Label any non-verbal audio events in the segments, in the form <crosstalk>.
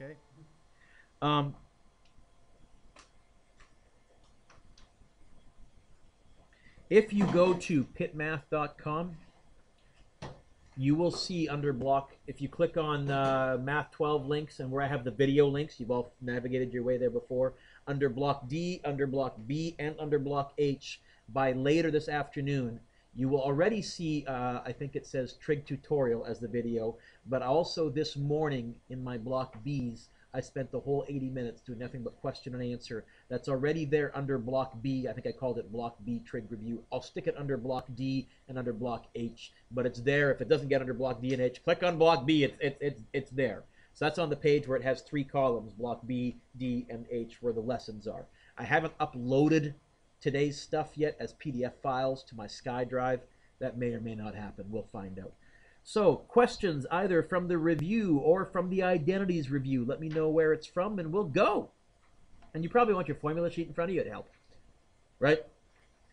Okay. Um, if you go to pittmath.com, you will see under block, if you click on uh, Math 12 links and where I have the video links, you've all navigated your way there before, under block D, under block B, and under block H, by later this afternoon, you will already see, uh, I think it says Trig tutorial as the video, but also this morning in my block Bs, I spent the whole 80 minutes doing nothing but question and answer. That's already there under block B. I think I called it block B trig review. I'll stick it under block D and under block H, but it's there. If it doesn't get under block D and H, click on block B. It's, it's, it's, it's there. So that's on the page where it has three columns, block B, D, and H, where the lessons are. I haven't uploaded today's stuff yet as PDF files to my SkyDrive. That may or may not happen. We'll find out. So, questions either from the review or from the identities review. Let me know where it's from and we'll go. And you probably want your formula sheet in front of you to help, right?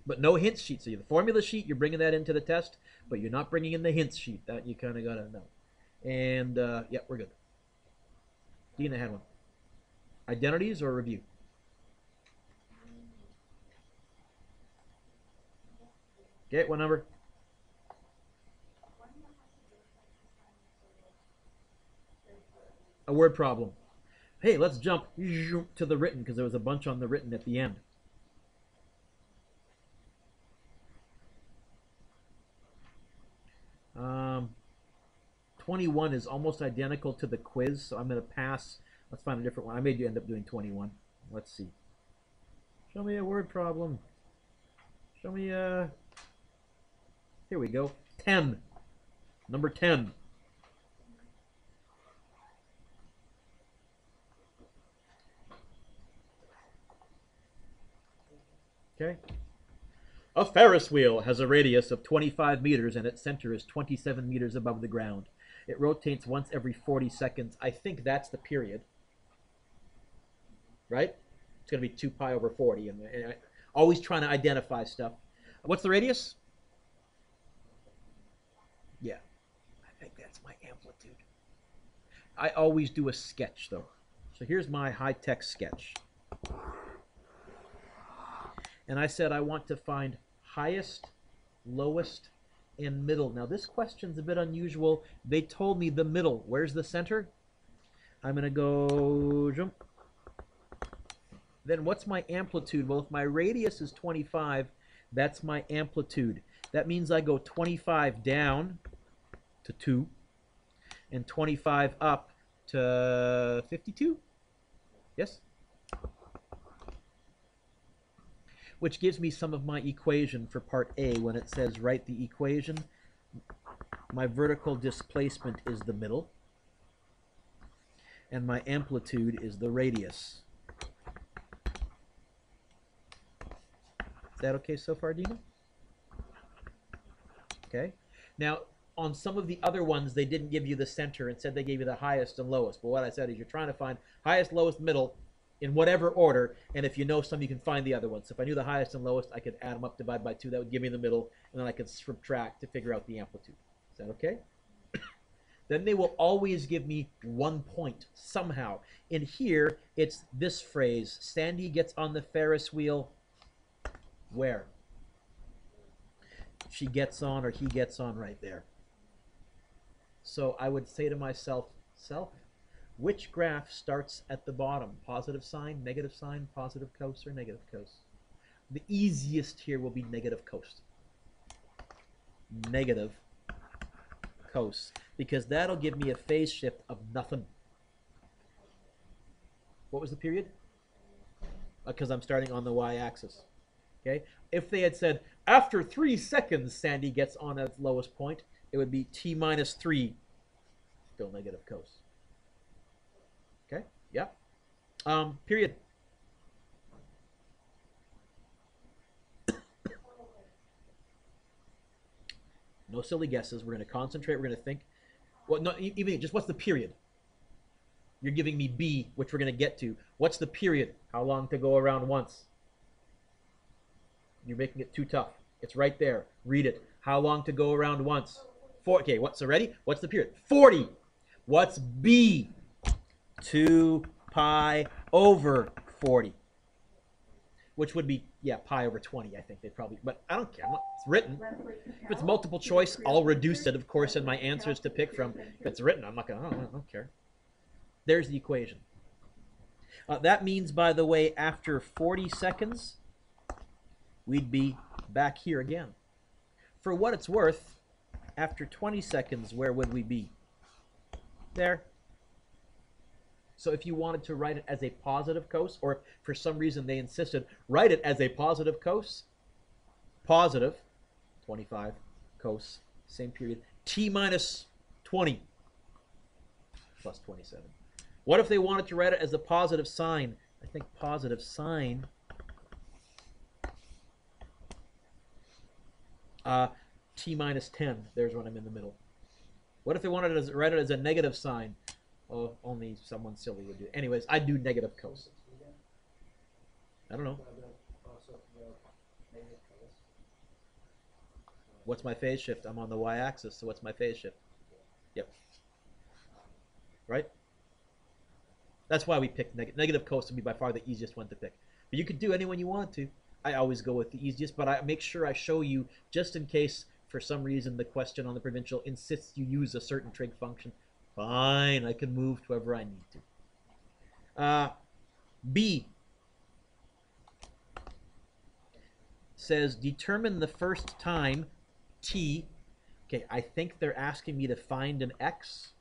But no hints sheet. So the formula sheet, you're bringing that into the test, but you're not bringing in the hints sheet. That you kind of got to know. And, uh, yeah, we're good. Dina had one. Identities or review? Okay, what number? A word problem. Hey, let's jump to the written because there was a bunch on the written at the end. Um, 21 is almost identical to the quiz, so I'm going to pass. Let's find a different one. I made you end up doing 21. Let's see. Show me a word problem. Show me a... Here we go. 10. Number 10. Okay. A Ferris wheel has a radius of 25 meters and its center is 27 meters above the ground. It rotates once every 40 seconds. I think that's the period. Right? It's going to be 2 pi over 40. And, and I, always trying to identify stuff. What's the radius? Yeah. I think that's my amplitude. I always do a sketch, though. So here's my high-tech sketch and I said I want to find highest, lowest, and middle. Now this question's a bit unusual. They told me the middle. Where's the center? I'm going to go jump. Then what's my amplitude? Well, if my radius is 25, that's my amplitude. That means I go 25 down to 2 and 25 up to 52. Yes? which gives me some of my equation for part A when it says write the equation. My vertical displacement is the middle, and my amplitude is the radius. Is that okay so far, Dina? Okay. Now, on some of the other ones, they didn't give you the center and said they gave you the highest and lowest. But what I said is you're trying to find highest, lowest, middle, in whatever order, and if you know some, you can find the other ones. So if I knew the highest and lowest, I could add them up, divide by 2. That would give me the middle, and then I could subtract to figure out the amplitude. Is that okay? <coughs> then they will always give me one point somehow. In here, it's this phrase, Sandy gets on the Ferris wheel where? She gets on or he gets on right there. So I would say to myself, self, which graph starts at the bottom? Positive sine, negative sine, positive cos, or negative cos? The easiest here will be negative cos. Negative cos. Because that'll give me a phase shift of nothing. What was the period? Because uh, I'm starting on the y-axis. Okay. If they had said, after three seconds, Sandy gets on its lowest point, it would be t minus 3, still negative cos. Okay, yeah. Um, period. <coughs> no silly guesses. We're going to concentrate. We're going to think. Well, not even just what's the period? You're giving me B, which we're going to get to. What's the period? How long to go around once? You're making it too tough. It's right there. Read it. How long to go around once? Four. Okay, what's so ready? What's the period? 40. What's B? 2 pi over 40. Which would be, yeah, pi over 20, I think they probably, but I don't care. It's written. If it's multiple choice, I'll reduce it, of course, in my answers to pick from. If it's written, I'm not going to, I don't care. There's the equation. Uh, that means, by the way, after 40 seconds, we'd be back here again. For what it's worth, after 20 seconds, where would we be? There. So if you wanted to write it as a positive cos, or if for some reason they insisted, write it as a positive cos, positive, 25 cos, same period, t minus 20 plus 27. What if they wanted to write it as a positive sine? I think positive sine uh, t minus 10. There's when I'm in the middle. What if they wanted to write it as a negative sine? Oh, only someone silly would do. Anyways, I do negative cos. I don't know. What's my phase shift? I'm on the y-axis, so what's my phase shift? Yep. Right? That's why we picked neg- negative cos would be by far the easiest one to pick. But you could do any one you want to. I always go with the easiest, but I make sure I show you just in case for some reason the question on the provincial insists you use a certain trig function. Fine, I can move to wherever I need to. Uh, B says determine the first time t. Okay, I think they're asking me to find an x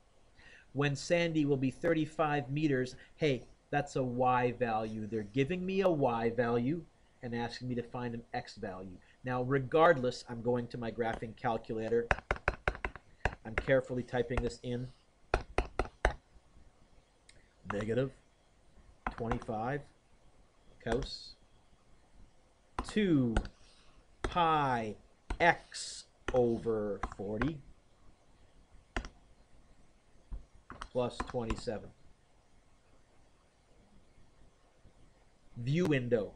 when Sandy will be 35 meters. Hey, that's a y value. They're giving me a y value and asking me to find an x value. Now, regardless, I'm going to my graphing calculator. I'm carefully typing this in. Negative 25 cos 2 pi x over 40 plus 27. View window.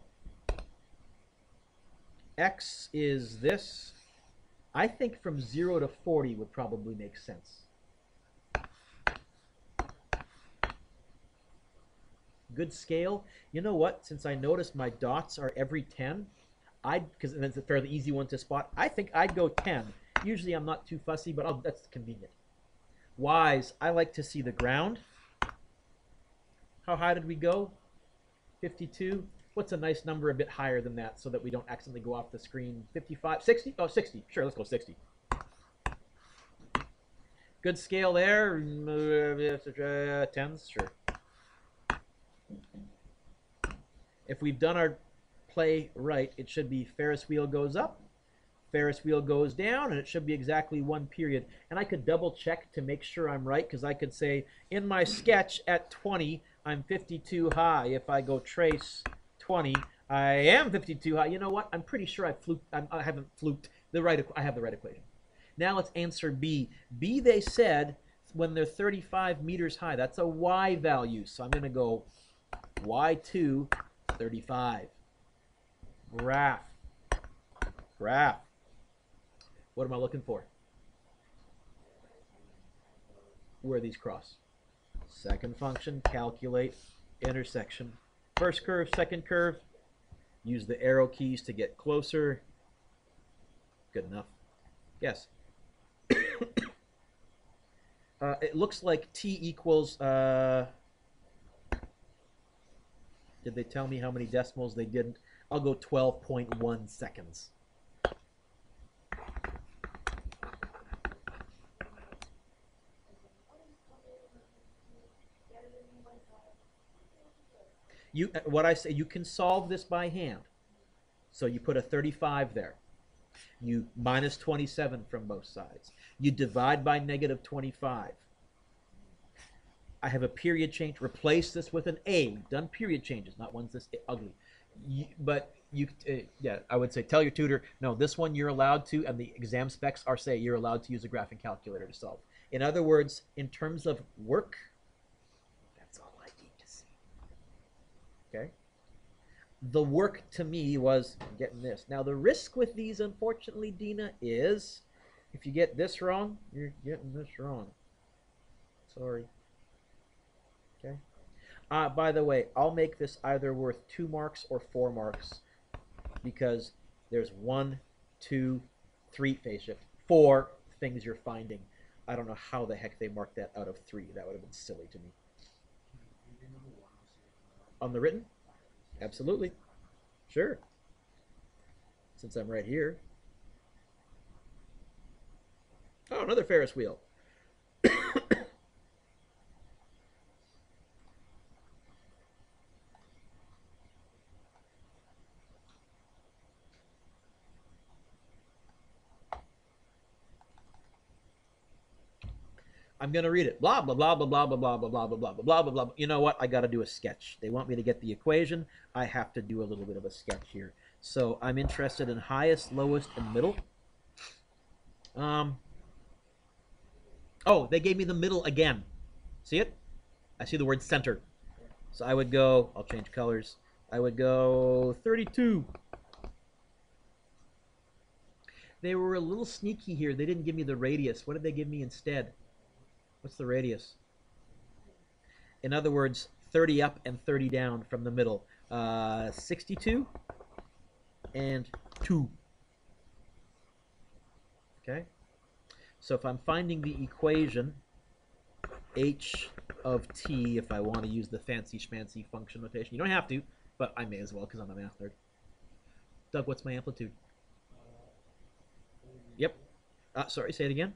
X is this. I think from 0 to 40 would probably make sense. Good scale. You know what? Since I noticed my dots are every 10, I'd, because it's a fairly easy one to spot, I think I'd go 10. Usually I'm not too fussy, but I'll, that's convenient. Y's, I like to see the ground. How high did we go? 52. What's a nice number a bit higher than that so that we don't accidentally go off the screen? 55, 60? Oh, 60. Sure, let's go 60. Good scale there. Tens, sure. If we've done our play right, it should be Ferris wheel goes up, Ferris wheel goes down, and it should be exactly one period. And I could double check to make sure I'm right because I could say in my sketch at 20, I'm 52 high. If I go trace 20, I am 52 high. You know what? I'm pretty sure I fluked. I'm, I haven't fluked the right. I have the right equation. Now let's answer B. B they said when they're 35 meters high. That's a y value. So I'm going to go y2 35. Graph. Graph. What am I looking for? Where these cross. Second function, calculate intersection. First curve, second curve. Use the arrow keys to get closer. Good enough. Yes. <coughs> uh, it looks like t equals. Uh, did they tell me how many decimals they didn't? I'll go 12.1 seconds. You, uh, what I say, you can solve this by hand. So you put a 35 there. You minus 27 from both sides. You divide by negative 25. I have a period change. Replace this with an A. We've done period changes, not ones this ugly. You, but you, uh, yeah, I would say tell your tutor, no, this one you're allowed to, and the exam specs are say you're allowed to use a graphing calculator to solve. In other words, in terms of work, that's all I need to see. Okay? The work to me was getting this. Now, the risk with these, unfortunately, Dina, is if you get this wrong, you're getting this wrong. Sorry. Okay? Uh, by the way, I'll make this either worth two marks or four marks because there's one, two, three phase shift, four things you're finding. I don't know how the heck they marked that out of three. That would have been silly to me. On the written? Absolutely. Sure. Since I'm right here. Oh, another Ferris wheel. I'm gonna read it. Blah blah blah blah blah blah blah blah blah blah blah blah blah blah. You know what? I got to do a sketch. They want me to get the equation. I have to do a little bit of a sketch here. So I'm interested in highest, lowest, and middle. Um. Oh, they gave me the middle again. See it? I see the word center. So I would go. I'll change colors. I would go 32. They were a little sneaky here. They didn't give me the radius. What did they give me instead? What's the radius? In other words, 30 up and 30 down from the middle. Uh, 62 and 2. Okay? So if I'm finding the equation h of t, if I want to use the fancy schmancy function notation, you don't have to, but I may as well because I'm a math nerd. Doug, what's my amplitude? Yep. Uh, sorry, say it again.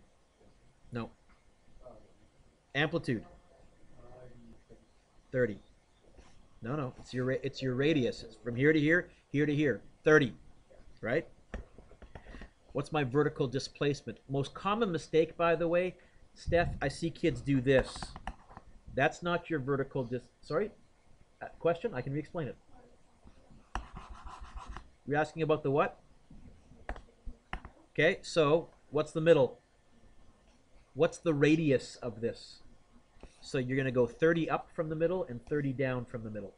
Amplitude. 30. No, no, it's your it's your radius. It's from here to here, here to here. 30. Right? What's my vertical displacement? Most common mistake, by the way, Steph, I see kids do this. That's not your vertical dis. Sorry? Uh, question? I can re explain it. You're asking about the what? Okay, so what's the middle? What's the radius of this? So you're going to go 30 up from the middle and 30 down from the middle.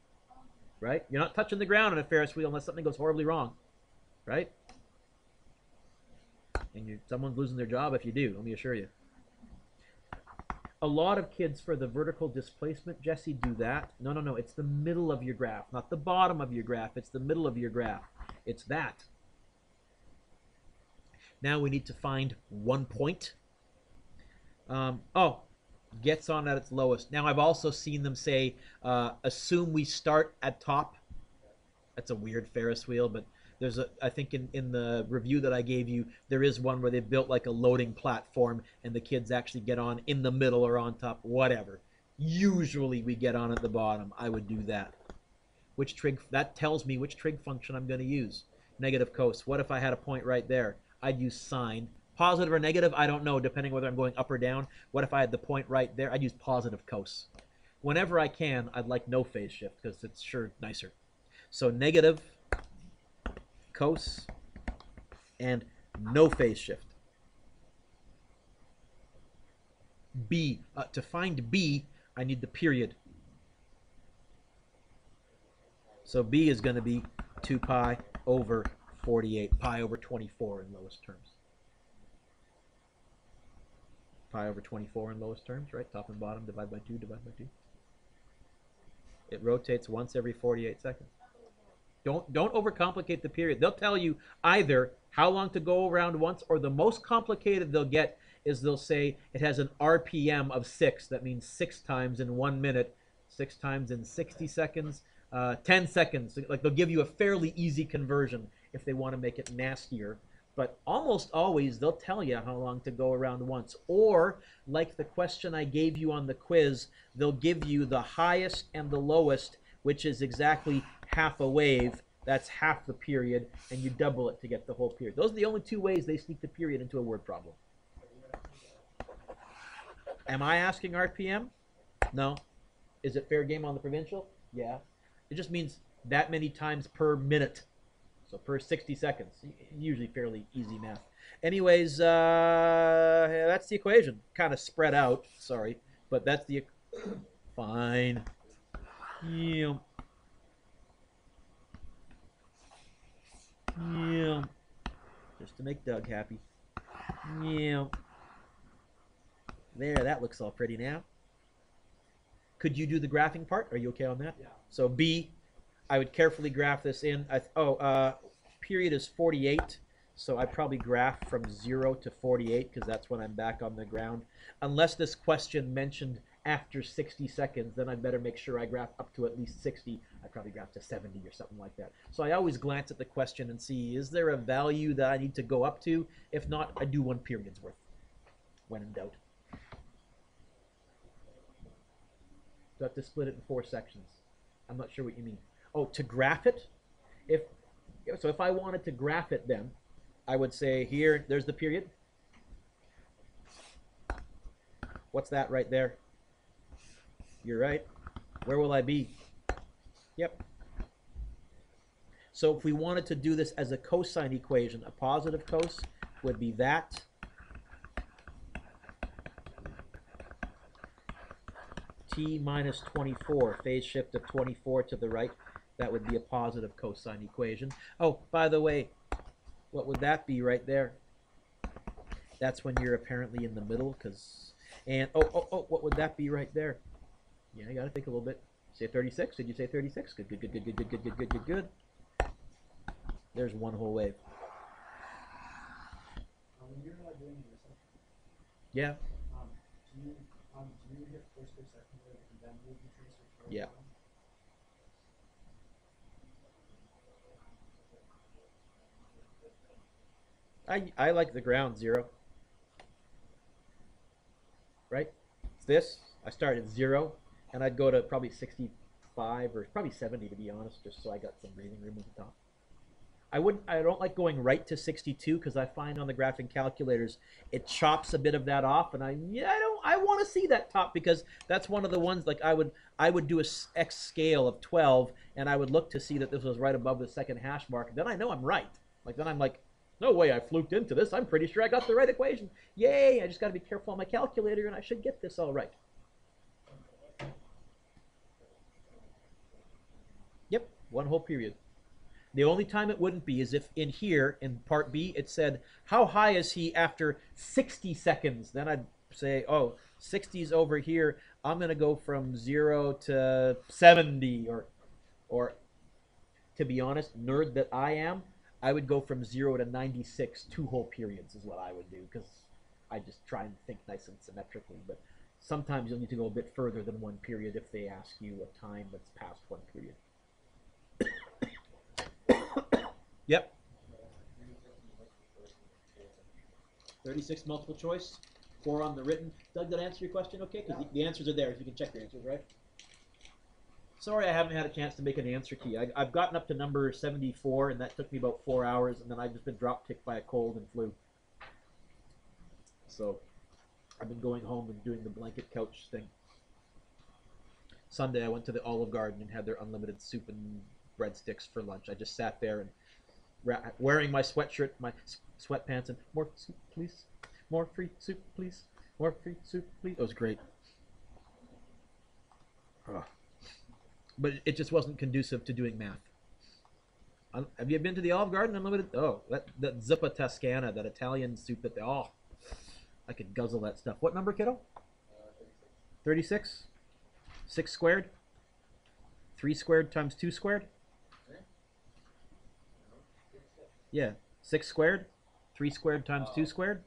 Right? You're not touching the ground on a Ferris wheel unless something goes horribly wrong. Right? And you, someone's losing their job if you do, let me assure you. A lot of kids for the vertical displacement, Jesse, do that. No, no, no. It's the middle of your graph, not the bottom of your graph. It's the middle of your graph. It's that. Now we need to find one point. Um, oh, gets on at its lowest. Now I've also seen them say, uh, assume we start at top. That's a weird Ferris wheel, but there's a I think in, in the review that I gave you, there is one where they built like a loading platform and the kids actually get on in the middle or on top, whatever. Usually we get on at the bottom. I would do that. Which trig that tells me which trig function I'm going to use. Negative cos. What if I had a point right there? I'd use sine. Positive or negative, I don't know, depending whether I'm going up or down. What if I had the point right there? I'd use positive cos. Whenever I can, I'd like no phase shift because it's sure nicer. So negative cos and no phase shift. B, uh, to find B, I need the period. So B is going to be 2 pi over 48, pi over 24 in lowest terms. Pi over 24 in lowest terms, right? Top and bottom, divide by 2, divide by 2. It rotates once every 48 seconds. Don't don't overcomplicate the period. They'll tell you either how long to go around once, or the most complicated they'll get is they'll say it has an RPM of six. That means six times in one minute, six times in 60 seconds, uh, 10 seconds. Like they'll give you a fairly easy conversion if they want to make it nastier. But almost always they'll tell you how long to go around once. Or, like the question I gave you on the quiz, they'll give you the highest and the lowest, which is exactly half a wave. That's half the period, and you double it to get the whole period. Those are the only two ways they sneak the period into a word problem. Am I asking RPM? No. Is it fair game on the provincial? Yeah. It just means that many times per minute. So per 60 seconds. Usually fairly easy math. Anyways, uh, yeah, that's the equation. Kind of spread out. Sorry. But that's the... Fine. Yeah. Yeah. Just to make Doug happy. Yeah. There, that looks all pretty now. Could you do the graphing part? Are you okay on that? Yeah. So B, I would carefully graph this in. I, oh, uh, period is 48. So I probably graph from 0 to 48 because that's when I'm back on the ground. Unless this question mentioned after 60 seconds, then I'd better make sure I graph up to at least 60. I probably graph to 70 or something like that. So I always glance at the question and see, is there a value that I need to go up to? If not, I do one period's worth when in doubt. Do I have to split it in four sections? I'm not sure what you mean. Oh, to graph it? If so if I wanted to graph it then, I would say here, there's the period. What's that right there? You're right. Where will I be? Yep. So if we wanted to do this as a cosine equation, a positive cos would be that. T minus 24, phase shift of 24 to the right. That would be a positive cosine equation. Oh, by the way, what would that be right there? That's when you're apparently in the middle, because, and, oh, oh, oh, what would that be right there? Yeah, you gotta think a little bit. Say 36, did you say 36? Good, good, good, good, good, good, good, good, good, good, good. There's one whole wave. Um, when you're not doing your section, Yeah, um, do you, um, do you hit first or second wave and then move the tracer forward? Yeah. I, I like the ground zero. Right? It's this. I start at zero, and I'd go to probably 65 or probably 70 to be honest, just so I got some breathing room at the top. I wouldn't. I don't like going right to 62 because I find on the graphing calculators it chops a bit of that off, and I yeah I don't. I want to see that top because that's one of the ones like I would I would do a x scale of 12, and I would look to see that this was right above the second hash mark. Then I know I'm right. Like then I'm like, no way I fluked into this. I'm pretty sure I got the right equation. Yay! I just got to be careful on my calculator, and I should get this all right. Yep, one whole period. The only time it wouldn't be is if in here, in part B, it said, How high is he after 60 seconds? Then I'd say, Oh, 60's over here. I'm going to go from 0 to 70. Or, or, to be honest, nerd that I am, I would go from 0 to 96, two whole periods is what I would do because I just try and think nice and symmetrically. But sometimes you'll need to go a bit further than one period if they ask you a time that's past one period. <coughs> Yep. 36 multiple choice, four on the written. Doug, did I answer your question okay? Because the, the answers are there. If you can check your answers, right? Sorry, I haven't had a chance to make an answer key. I, I've gotten up to number 74, and that took me about four hours, and then I've just been drop kicked by a cold and flu. So, I've been going home and doing the blanket couch thing. Sunday, I went to the Olive Garden and had their unlimited soup and breadsticks for lunch. I just sat there and wearing my sweatshirt, my sweatpants, and more soup, please. More free soup, please. More free soup, please. It was great. Ugh. But it just wasn't conducive to doing math. Un- have you been to the Olive Garden Unlimited? Oh, that, that zuppa toscana, that Italian soup that they, oh, I could guzzle that stuff. What number, kiddo? 36? 6 squared? 3 squared times 2 squared? Yeah, 6 squared? 3 squared times 2 squared?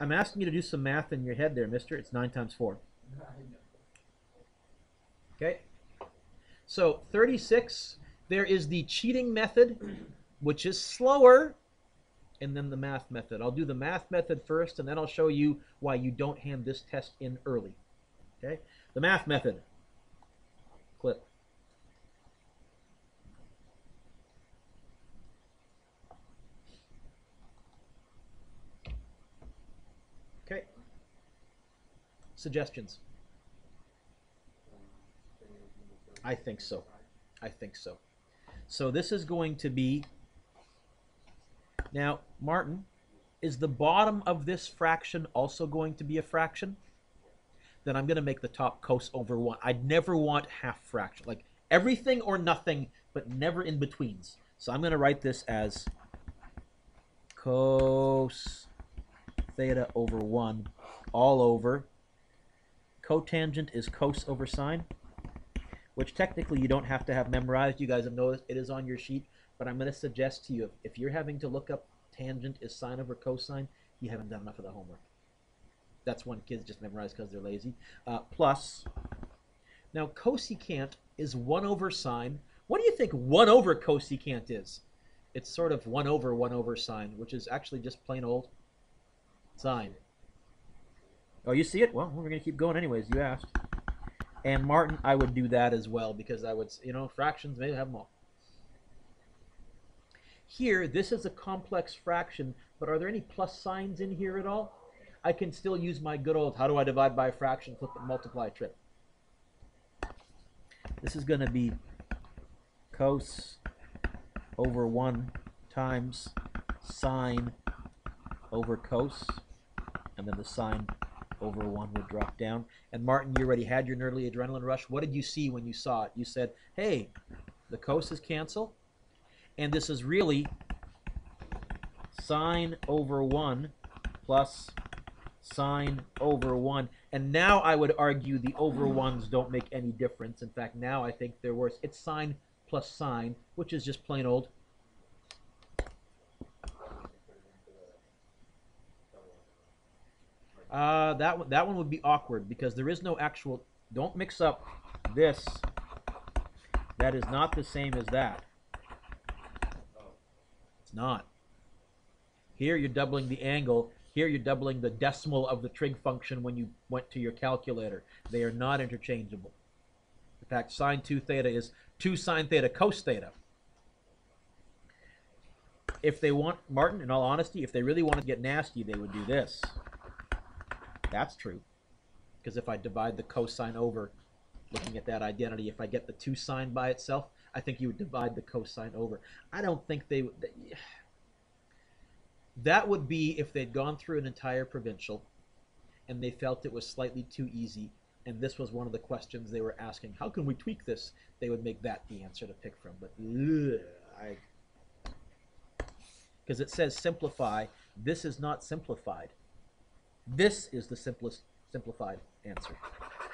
I'm asking you to do some math in your head there, mister. It's 9 times 4. <laughs> Okay? So 36, there is the cheating method, which is slower, and then the math method. I'll do the math method first, and then I'll show you why you don't hand this test in early. Okay? The math method. Clip. Okay. Suggestions? I think so. I think so. So this is going to be. Now, Martin, is the bottom of this fraction also going to be a fraction? Then I'm going to make the top cos over 1. I'd never want half fraction. Like everything or nothing, but never in betweens. So I'm going to write this as cos theta over 1 all over cotangent is cos over sine, which technically you don't have to have memorized. You guys have noticed it is on your sheet, but I'm going to suggest to you if you're having to look up tangent is sine over cosine, you haven't done enough of the homework. That's one kids just memorize because they're lazy. Uh, plus, now cosecant is 1 over sine. What do you think 1 over cosecant is? It's sort of 1 over 1 over sine, which is actually just plain old sine. Oh, you see it? Well, we're going to keep going anyways. You asked. And Martin, I would do that as well because I would, you know, fractions, maybe have them all. Here, this is a complex fraction, but are there any plus signs in here at all? I can still use my good old, how do I divide by a fraction, flip it, multiply trip. This is going to be cos over 1 times sine over cos, and then the sine over 1 would drop down. And Martin, you already had your nerdly adrenaline rush. What did you see when you saw it? You said, hey, the coast is cancel, and this is really sine over 1 plus sine over 1. And now I would argue the over 1s don't make any difference. In fact, now I think they're worse. It's sine plus sine, which is just plain old. Uh, that, one- that one would be awkward because there is no actual... Don't mix up this. That is not the same as that. It's not. Here you're doubling the angle. Here you're doubling the decimal of the trig function when you went to your calculator. They are not interchangeable. In fact, sine 2 theta is 2 sine theta cos theta. If they want, Martin, in all honesty, if they really wanted to get nasty, they would do this. That's true. Because if I divide the cosine over, looking at that identity, if I get the 2 sine by itself, I think you would divide the cosine over. I don't think they would. That would be if they'd gone through an entire provincial and they felt it was slightly too easy, and this was one of the questions they were asking. How can we tweak this? They would make that the answer to pick from. But because it says simplify. This is not simplified. This is the simplest simplified answer.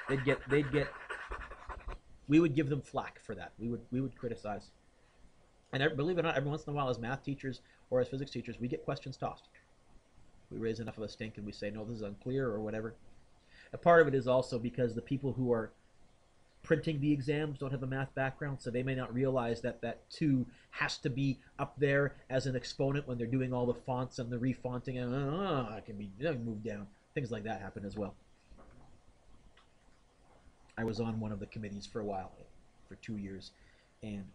They'd get they'd get we would give them flack for that. We would we would criticize. And ev- believe it or not, every once in a while, as math teachers or as physics teachers, we get questions tossed. We raise enough of a stink and we say, no, this is unclear or whatever. A part of it is also because the people who are printing the exams don't have a math background, so they may not realize that that 2 has to be up there as an exponent when they're doing all the fonts and the refonting, and uh, it can be moved down. Things like that happen as well. I was on one of the committees for a while, for two years, and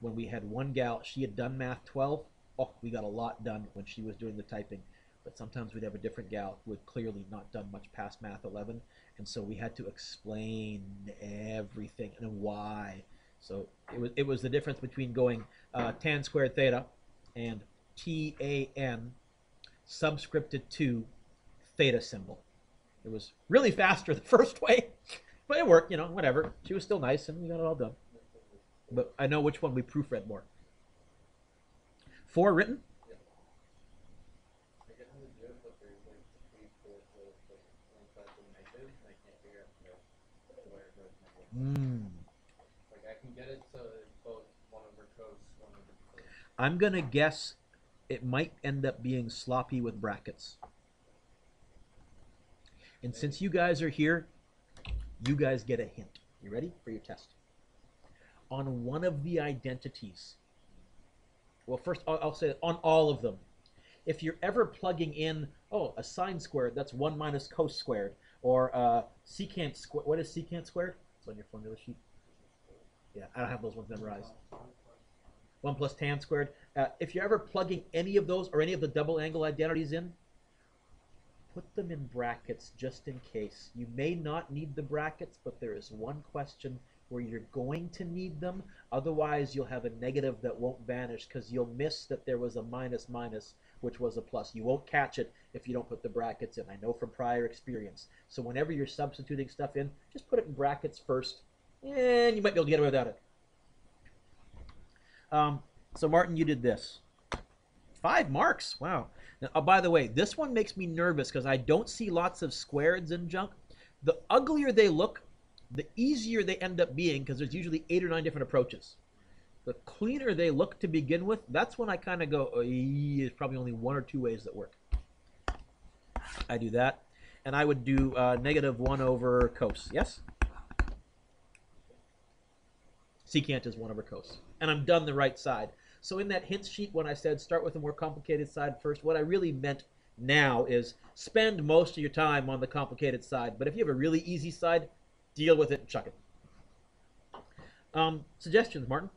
when we had one gal, she had done math 12. Oh, we got a lot done when she was doing the typing. But sometimes we'd have a different gal who had clearly not done much past math 11, and so we had to explain everything and why. So it was it was the difference between going uh, tan squared theta and T A N subscripted to theta symbol. It was really faster the <laughs> first way, but it worked. You know, whatever. She was still nice, and we got it all done. But I know which one we proofread more. Four written? I get how to do it, but there's like three, four, four, like one side to the negative, and I can't figure out the where it goes negative. Mm. Like I can get it to both one over cos, one over cos. I'm gonna guess it might end up being sloppy with brackets. And since you guys are here, you guys get a hint. You ready for your test? On one of the identities, well, first I'll, I'll say on all of them. If you're ever plugging in, oh, a sine squared, that's one minus cos squared, or uh, secant squared. What is secant squared? It's on your formula sheet. Yeah, I don't have those ones memorized. 1 plus tan squared. Uh, if you're ever plugging any of those or any of the double angle identities in, put them in brackets just in case. You may not need the brackets, but there is one question where you're going to need them. Otherwise, you'll have a negative that won't vanish because you'll miss that there was a minus minus, which was a plus. You won't catch it if you don't put the brackets in. I know from prior experience. So whenever you're substituting stuff in, just put it in brackets first, and you might be able to get away without it. Um, so Martin, you did this. Five marks. Wow. Now, oh, by the way, this one makes me nervous because I don't see lots of squareds and junk. the uglier they look, the easier they end up being because there's usually eight or nine different approaches. The cleaner they look to begin with, that's when I kind of go, oh, there's probably only one or two ways that work. I do that. And I would do uh, negative 1 over cos. Yes? Secant is 1 over cos. And I'm done the right side. So in that hint sheet, when I said start with the more complicated side first, what I really meant now is spend most of your time on the complicated side. But if you have a really easy side, deal with it and chuck it. Um, suggestions, Martin?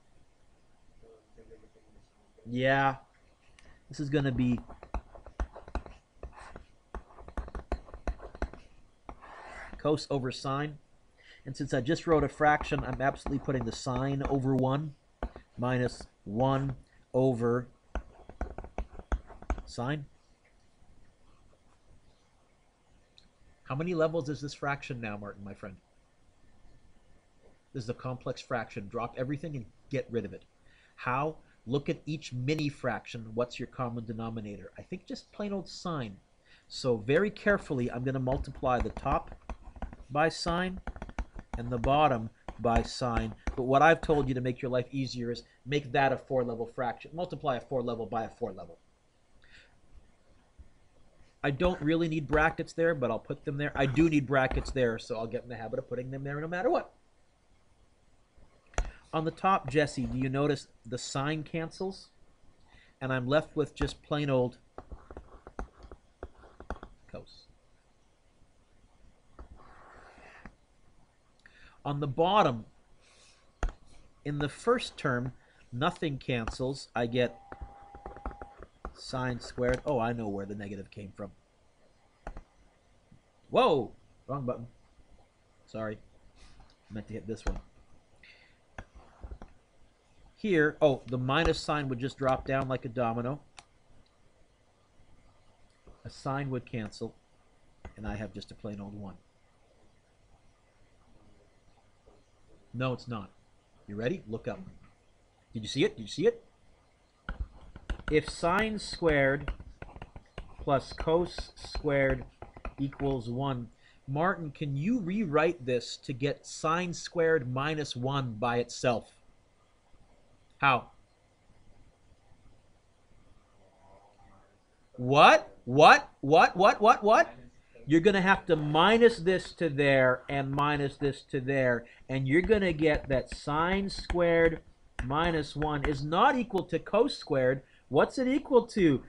Yeah. This is going to be cos over sine. And since I just wrote a fraction, I'm absolutely putting the sine over 1 minus 1 over sine. How many levels is this fraction now, Martin, my friend? This is a complex fraction. Drop everything and get rid of it. How? Look at each mini fraction. What's your common denominator? I think just plain old sine. So very carefully, I'm going to multiply the top by sine and the bottom by sine. But what I've told you to make your life easier is make that a four-level fraction. Multiply a four-level by a four-level. I don't really need brackets there, but I'll put them there. I do need brackets there, so I'll get in the habit of putting them there no matter what. On the top, Jesse, do you notice the sine cancels? And I'm left with just plain old cos. On the bottom, in the first term, nothing cancels. I get sine squared. Oh, I know where the negative came from. Whoa! Wrong button. Sorry. Meant to hit this one. Here, oh, the minus sign would just drop down like a domino. A sine would cancel, and I have just a plain old 1. No, it's not. You ready? Look up. Did you see it? Did you see it? If sine squared plus cos squared equals 1, Martin, can you rewrite this to get sine squared minus 1 by itself? How? What? What? What? What? What? What? You're going to have to minus this to there and minus this to there. And you're going to get that sine squared minus 1 is not equal to cos squared. What's it equal to?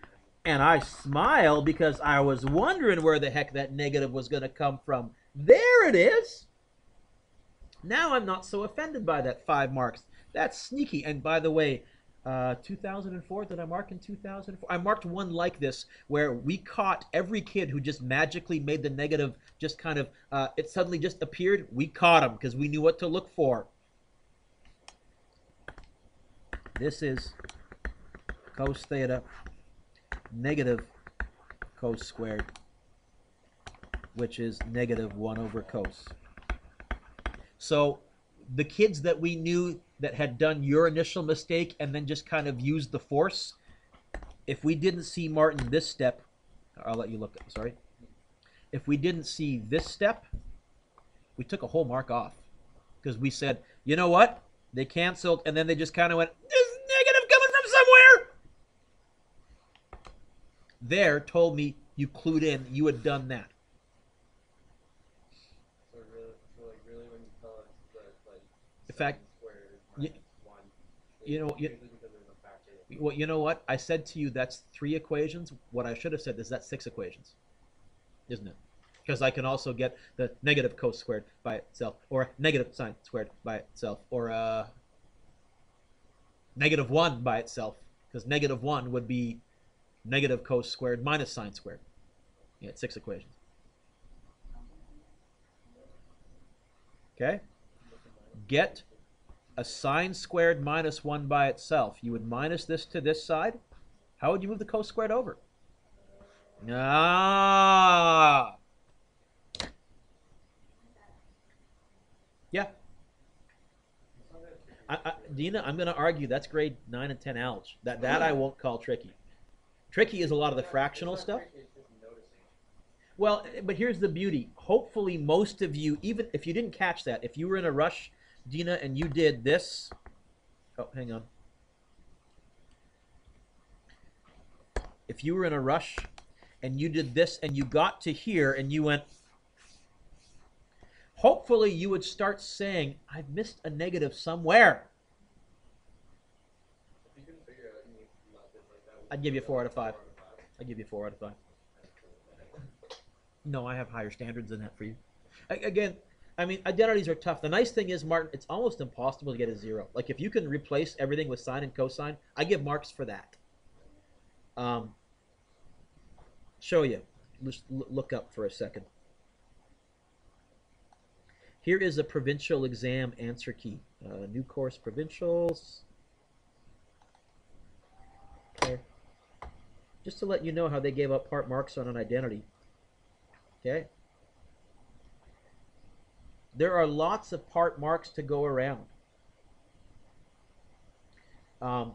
And I smile because I was wondering where the heck that negative was going to come from. There it is. Now I'm not so offended by that five marks. That's sneaky. And by the way, uh, 2004, did I mark in 2004? I marked one like this where we caught every kid who just magically made the negative just kind of, uh, it suddenly just appeared. We caught them because we knew what to look for. This is cos theta negative cos squared, which is negative 1 over cos. So the kids that we knew that had done your initial mistake and then just kind of used the force, if we didn't see Martin this step, I'll let you look, sorry. If we didn't see this step, we took a whole mark off because we said, you know what? They canceled and then they just kind of went, there's negative coming from somewhere. There told me you clued in, you had done that. So really, so really, when you tell us that like In fact, sine squared y- minus one, you know, you- that- Well, you know what? I said to you that's three equations. What I should have said is that's six equations, isn't it? Because I can also get the negative cos squared by itself, or negative sine squared by itself, or uh, negative one by itself. Because negative one would be negative cos squared minus sine squared. Yeah, six equations. Okay. Get a sine squared minus 1 by itself. You would minus this to this side. How would you move the cos squared over? Ah. Yeah. I, I, Dina, I'm going to argue that's grade 9 and 10 algebra. That, that I won't call tricky. Tricky is a lot of the fractional stuff. Well, but here's the beauty. Hopefully, most of you, even if you didn't catch that, if you were in a rush, Dina, and you did this. Oh, hang on. If you were in a rush and you did this and you got to here and you went, hopefully you would start saying, I've missed a negative somewhere. I'd give you four out of five. four out of five. I give you four out of five. No, I have higher standards than that for you. Again, I mean, identities are tough. The nice thing is, Martin, it's almost impossible to get a zero. Like, if you can replace everything with sine and cosine, I give marks for that. Um, show you. Just look up for a second. Here is a provincial exam answer key. Uh, new course provincials. Okay. Just to let you know how they gave up part marks on an identity. Okay. There are lots of part marks to go around. Um,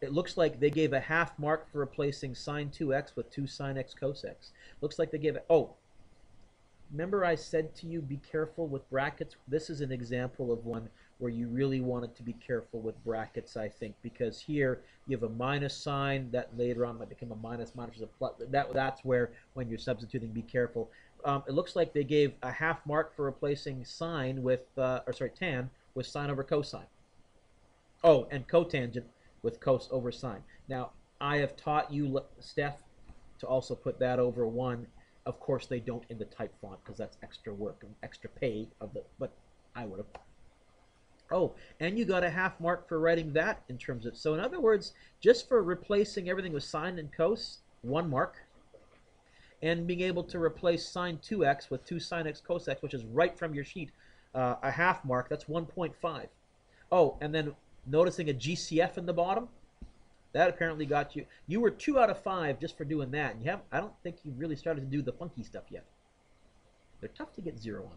it looks like they gave a half mark for replacing sine 2x with 2 sine x cos x. Looks like they gave it. Oh, remember I said to you, be careful with brackets? This is an example of one where you really wanted to be careful with brackets, I think, because here you have a minus sign that later on might become a minus, minus is a plus. That, that's where, when you're substituting, be careful. Um, it looks like they gave a half mark for replacing sine with, uh, or sorry, tan with sine over cosine. Oh, and cotangent with cos over sine. Now, I have taught you, Steph, to also put that over 1. Of course, they don't in the type font because that's extra work and extra pay of the, but I would have. Oh, and you got a half mark for writing that in terms of, so in other words, just for replacing everything with sine and cos, one mark. And being able to replace sine 2x with 2 sine x cos x, which is right from your sheet, uh, a half mark, that's 1.5. Oh, and then noticing a GCF in the bottom, that apparently got you. You were two out of five just for doing that, and you have. I don't think you really started to do the funky stuff yet. They're tough to get zero on.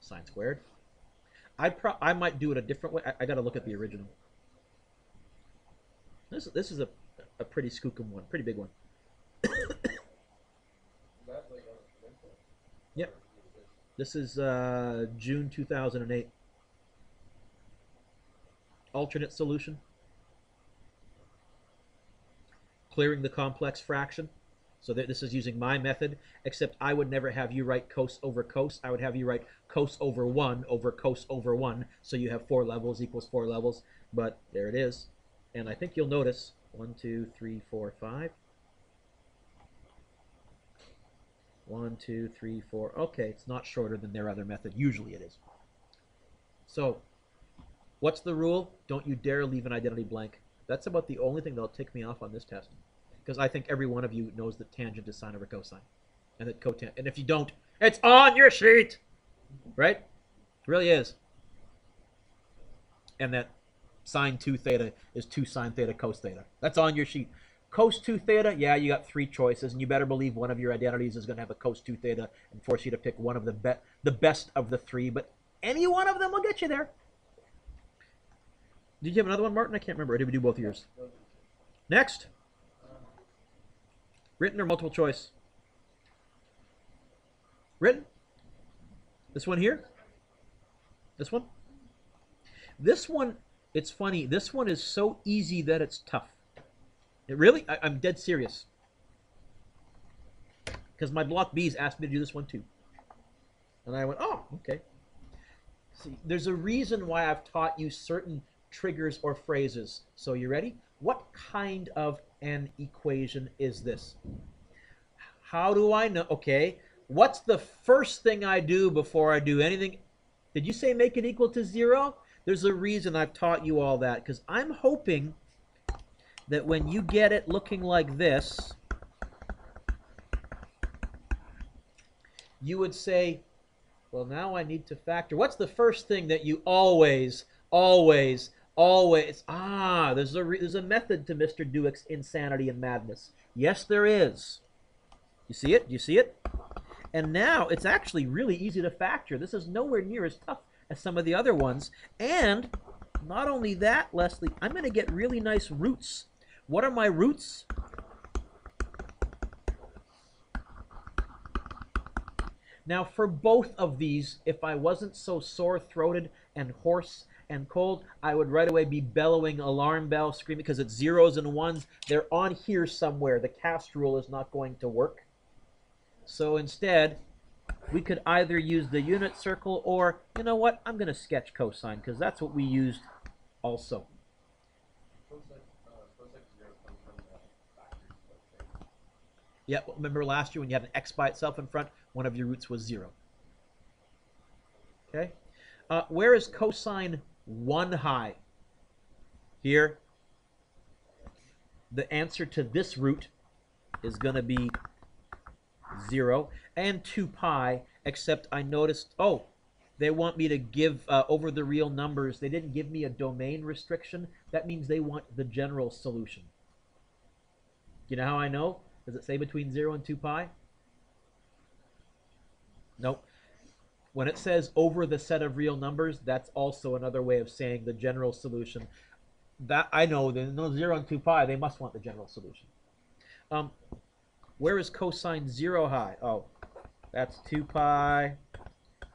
Sine squared. I pro- I might do it a different way. I, I got to look at the original. This this is a a pretty skookum one, pretty big one. <coughs> Yep. This- This is uh, June 2008. Alternate solution. Clearing the complex fraction. So this is using my method, except I would never have you write cos over cos. I would have you write cos over 1 over cos over 1. So you have four levels equals four levels. But there it is. And I think you'll notice one, two, three, four, five. One, two, three, four. Okay, it's not shorter than their other method. Usually it is. So, what's the rule? Don't you dare leave an identity blank. That's about the only thing that'll tick me off on this test. Because I think every one of you knows that tangent is sine over cosine. And that cotangent. And if you don't, it's on your sheet! Right? It really is. And that sine 2 theta is 2 sine theta cos theta. That's on your sheet. Cos 2 theta, yeah, you got three choices, and you better believe one of your identities is going to have a cos 2 theta and force you to pick one of the be- the best of the three, but any one of them will get you there. Did you have another one, Martin? I can't remember. Or did we do both yours? Next. Written or multiple choice? Written? This one here? This one? This one, it's funny. This one is so easy that it's tough. It really, I, I'm dead serious. Because my block B's asked me to do this one too. And I went, oh, okay. See, there's a reason why I've taught you certain triggers or phrases. So you ready? What kind of an equation is this? How do I know? Okay. What's the first thing I do before I do anything? Did you say make it equal to zero? There's a reason I've taught you all that because I'm hoping that when you get it looking like this, you would say, well, now I need to factor. What's the first thing that you always, always, always? Ah, there's a re- there's a method to Mr. Dueck's insanity and madness. Yes, there is. You see it? Do you see it? And now it's actually really easy to factor. This is nowhere near as tough as some of the other ones. And Not only that, Leslie, I'm going to get really nice roots. What are my roots? Now, for both of these, if I wasn't so sore throated and hoarse and cold, I would right away be bellowing alarm bell, screaming because it's zeros and ones. They're on here somewhere. The cast rule is not going to work. So instead, we could either use the unit circle or, you know what, I'm going to sketch cosine because that's what we used also. Yeah, remember last year when you had an x by itself in front, one of your roots was zero. Okay? Uh, where is cosine 1 high? Here. The answer to this root is going to be 0 and 2 pi, except I noticed, oh, they want me to give uh, over the real numbers. They didn't give me a domain restriction. That means they want the general solution. You know how I know? Does it say between 0 and 2 pi? Nope. When it says over the set of real numbers, that's also another way of saying the general solution. That I know, there's no 0 and 2 pi, they must want the general solution. Um, where is cosine 0 high? Oh, that's 2 pi,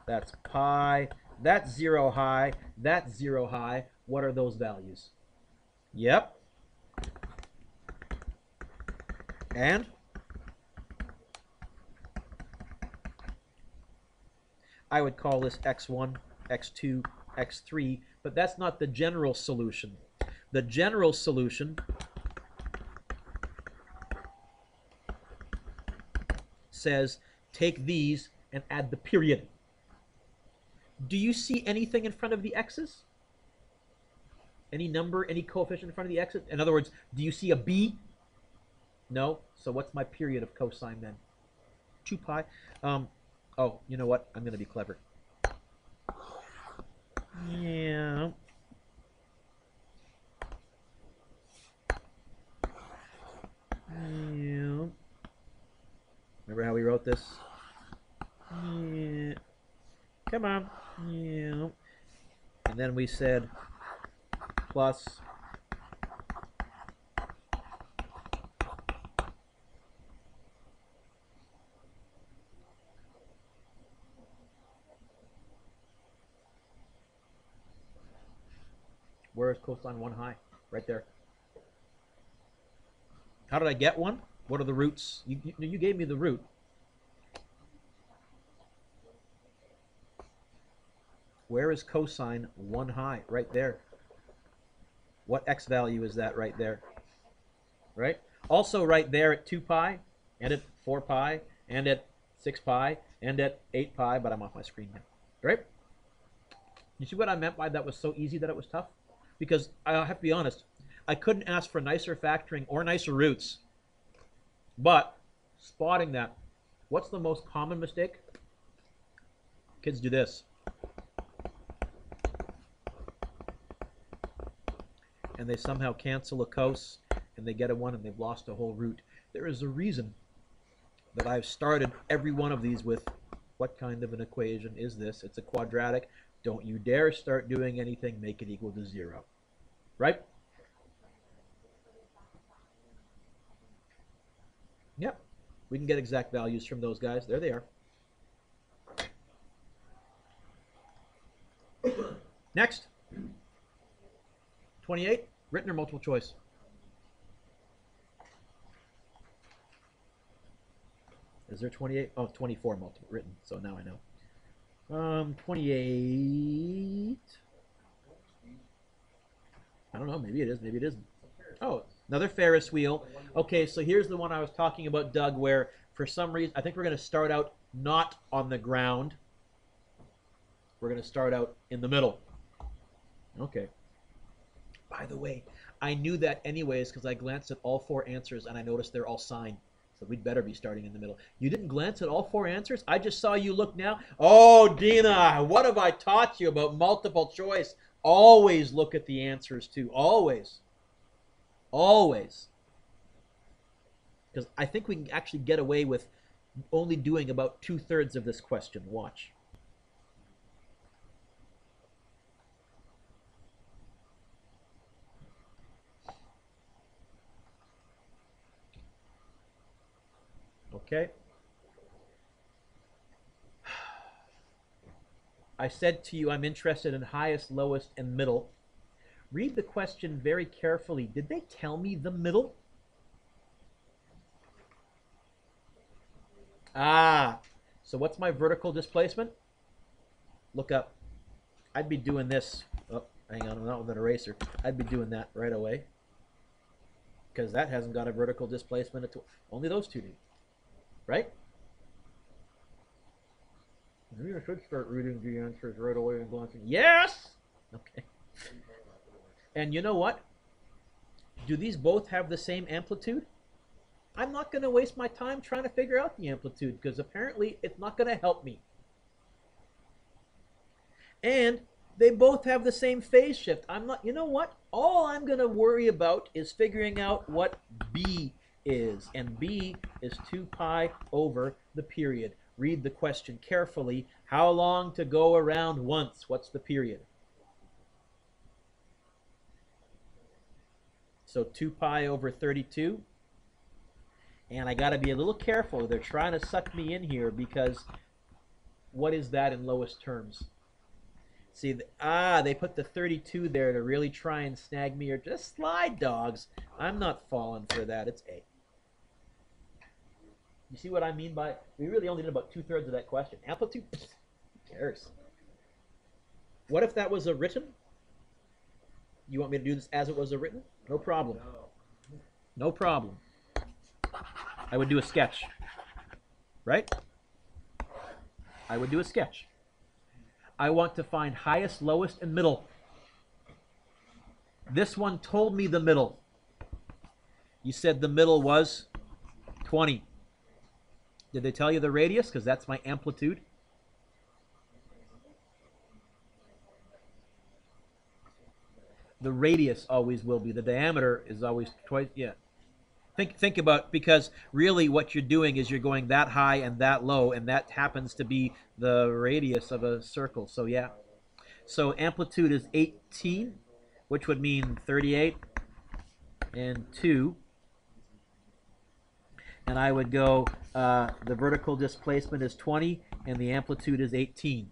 that's pi, that's 0 high, that's 0 high. What are those values? Yep. And? I would call this x1, x2, x3, but that's not the general solution. The general solution says take these and add the period. Do you see anything in front of the x's? Any number, any coefficient in front of the x's? In other words, do you see a b? No. So what's my period of cosine then? 2 pi. Um, oh, you know what? I'm going to be clever. Yeah. Yeah. Remember how we wrote this? Yeah. Come on. Yeah. And then we said plus Where is cosine 1 high? Right there. How did I get one? What are the roots? You, you, you gave me the root. Where is cosine 1 high? Right there. What x value is that right there? Right? Also right there at 2 pi, and at 4 pi, and at 6 pi, and at 8 pi, but I'm off my screen now. Right? You see what I meant by that was so easy that it was tough? Because I have to be honest, I couldn't ask for nicer factoring or nicer roots. But spotting that, what's the most common mistake? Kids do this. And they somehow cancel a cos and they get a one and they've lost a whole root. There is a reason that I've started every one of these with what kind of an equation is this? It's a quadratic. Don't you dare start doing anything, make it equal to zero. Right? Yep. We can get exact values from those guys. There they are. Next. 28. Written or multiple choice? Is there 28? Oh, 24 multiple written. So now I know. Um, 28. I don't know. Maybe it is. Maybe it isn't. Oh, another Ferris wheel. Okay, so here's the one I was talking about, Doug, where for some reason, I think we're going to start out not on the ground. We're going to start out in the middle. Okay. By the way, I knew that anyways because I glanced at all four answers and I noticed they're all signed. So we'd better be starting in the middle. You didn't glance at all four answers? I just saw you look now. Oh, Dina, what have I taught you about multiple choice? Always look at the answers too. Always. Always. Because I think we can actually get away with only doing about two thirds of this question. Watch. Okay. I said to you, I'm interested in highest, lowest, and middle. Read the question very carefully. Did they tell me the middle? Ah, so what's my vertical displacement? Look up. I'd be doing this. Oh, hang on, I'm not with an eraser. I'd be doing that right away. Because that hasn't got a vertical displacement. Only those two do. Right? Maybe I should start reading the answers right away and glancing. Yes! Okay. And you know what? Do these both have the same amplitude? I'm not going to waste my time trying to figure out the amplitude because apparently it's not going to help me. And they both have the same phase shift. I'm not, you know what? All I'm going to worry about is figuring out what B is. And B is 2 pi over the period. Read the question carefully. How long to go around once? What's the period? So 2 pi over 32. And I got to be a little careful. They're trying to suck me in here because what is that in lowest terms? See, the, ah, they put the 32 there to really try and snag me or just slide dogs. I'm not falling for that. It's A. You see what I mean by, we really only did about two thirds of that question. Amplitude, who cares? What if that was a written? You want me to do this as it was a written? No problem. No problem. I would do a sketch. Right? I would do a sketch. I want to find highest, lowest, and middle. This one told me the middle. You said the middle was 20. Did they tell you the radius? Because that's my amplitude. The radius always will be. The diameter is always twice. Yeah. Think think about because really what you're doing is you're going that high and that low, and that happens to be the radius of a circle. So yeah. So amplitude is 18, which would mean 38 and 2. And I would go, uh, the vertical displacement is 20, and the amplitude is 18.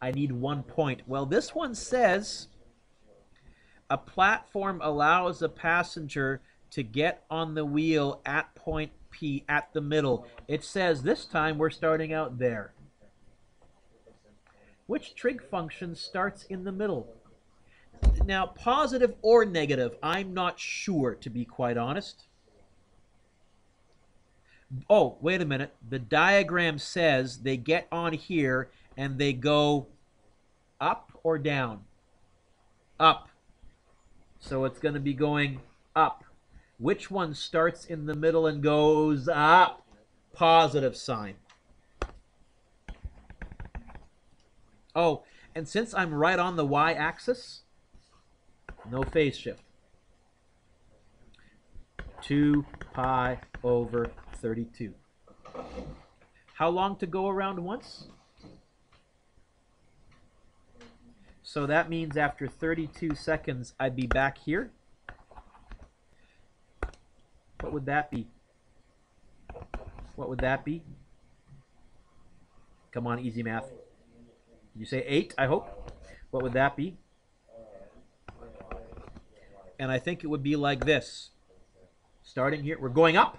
I need one point. Well, this one says a platform allows a passenger to get on the wheel at point P at the middle. It says this time we're starting out there. Which trig function starts in the middle? Now, positive or negative, I'm not sure, to be quite honest. Oh, wait a minute. The diagram says they get on here and they go up or down? Up. So it's going to be going up. Which one starts in the middle and goes up? Positive sine. Oh, and since I'm right on the y-axis, no phase shift. 2 pi over 32. How long to go around once? So that means after 32 seconds, I'd be back here. What would that be? What would that be? Come on, easy math. You say 8, I hope? What would that be? And I think it would be like this. Starting here, we're going up.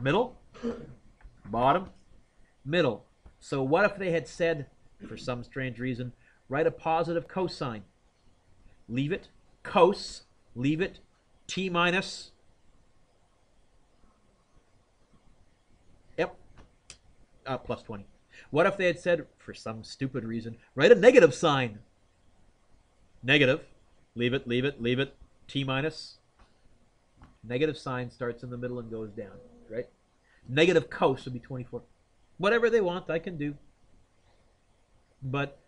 Middle. Bottom. Middle. So what if they had said, for some strange reason, write a positive cosine? Leave it. Cos. Leave it. T minus. Yep. Uh, plus 20. What if they had said, for some stupid reason, write a negative sine? Negative. Leave it, leave it, leave it. T minus. Negative sine starts in the middle and goes down, right? Negative cos would be 24. Whatever they want, I can do. But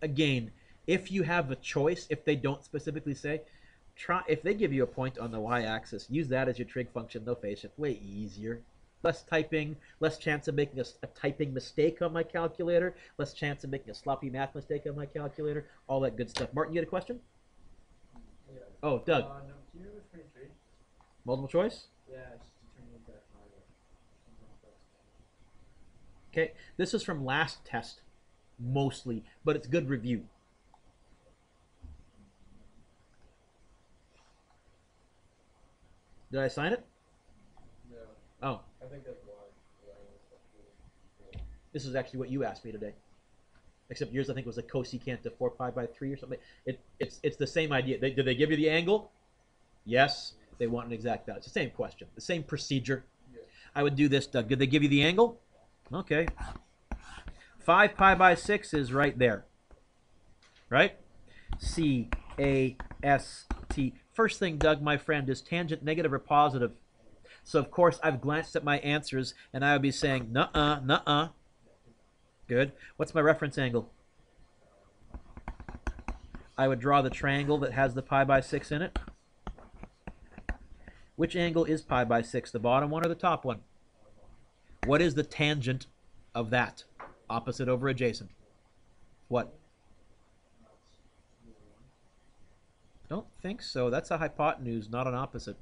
again, if you have a choice, if they don't specifically say, try if they give you a point on the y-axis, use that as your trig function. They'll face it way easier. Less typing, less chance of making a, a, typing mistake on my calculator, less chance of making a sloppy math mistake on my calculator, all that good stuff. Martin, you had a question? Yeah. Oh, Doug. Uh, no, can you finish Multiple choice? Yeah, it's determining that higher. Sometimes that's- Okay, this is from last test, mostly, but it's good review. Did I sign it? No, Oh, think that's why. why it was like really- this is actually what you asked me today. Except yours, I think, was a cosecant to four pi by three or something. It, it's it's the same idea. They, did they give you the angle? Yes. They want an exact value. It's the same question, the same procedure. Yeah. I would do this, Doug. Did they give you the angle? Okay. Five pi by six is right there. Right? C A S T. First thing, Doug, my friend, is tangent negative or positive? So of course I've glanced at my answers and I would be saying, nuh-uh, nuh-uh. Good. What's my reference angle? I would draw the triangle that has the pi by 6 in it. Which angle is pi by 6, the bottom one or the top one? What is the tangent of that? Opposite over adjacent. What? Don't think so. That's a hypotenuse, not an opposite.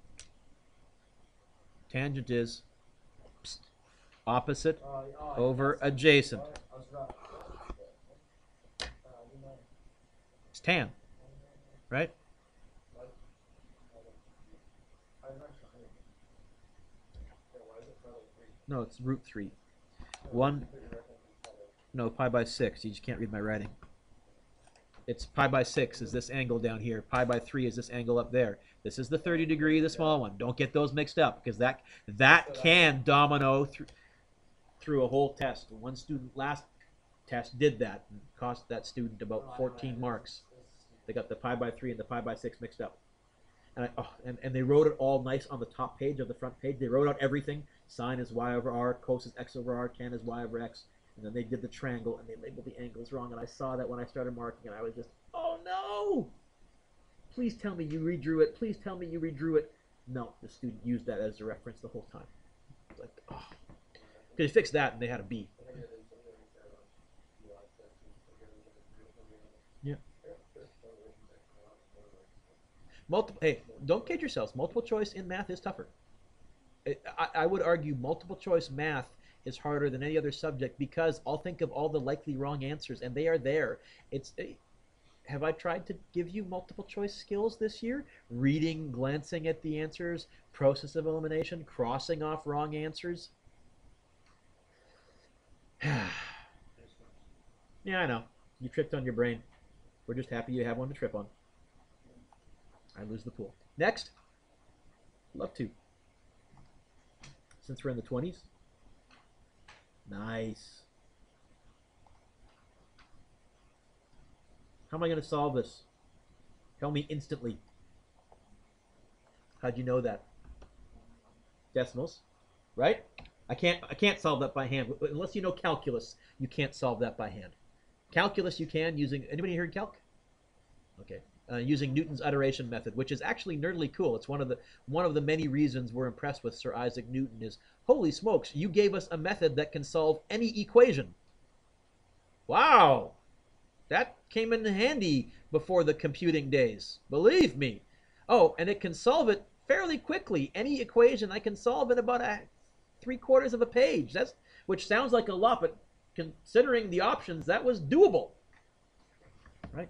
Tangent is psst, opposite oh, over adjacent. I was right. Uh, you know, It's tan, right? I was actually- Yeah, why is it probably three? No, it's root 3. One- I think you reckon it's probably- No, pi by 6. You just can't read my writing. It's pi by 6 is this angle down here. Pi by 3 is this angle up there. This is the 30 degree, the small one. Don't get those mixed up because that that can domino through through a whole test. One student last test did that and cost that student about 14 marks. They got the pi by 3 and the pi by 6 mixed up. And, I, oh, and, and they wrote it all nice on the top page of the front page. They wrote out everything. Sine is y over r, cos is x over r, tan is y over x. And then they did the triangle and they labeled the angles wrong. And I saw that when I started marking and I was just, oh no! Please tell me you redrew it. Please tell me you redrew it. No, the student used that as a reference the whole time. Like, oh. Because he fixed that and they had a B. Yeah. Multiple. Hey, don't kid yourselves. Multiple choice in math is tougher. I I would argue multiple choice math is harder than any other subject because I'll think of all the likely wrong answers and they are there. It's. eh, Have I tried to give you multiple choice skills this year? Reading, glancing at the answers, process of elimination, crossing off wrong answers. <sighs> yeah, I know. You tripped on your brain. We're just happy you have one to trip on. I lose the pool. Next. Love to. Since we're in the 20s. Nice. How am I going to solve this? Tell me instantly. How'd you know that? Decimals, right? I can't I can't solve that by hand unless you know calculus. You can't solve that by hand. Calculus you can using anybody here in calc? Okay uh, using Newton's iteration method, which is actually nerdily cool. It's one of the one of the many reasons we're impressed with Sir Isaac Newton is holy smokes, you gave us a method that can solve any equation. Wow, that came in handy before the computing days. Believe me. Oh, and it can solve it fairly quickly. Any equation I can solve in about a three quarters of a page. That's which sounds like a lot, but considering the options, that was doable. Right.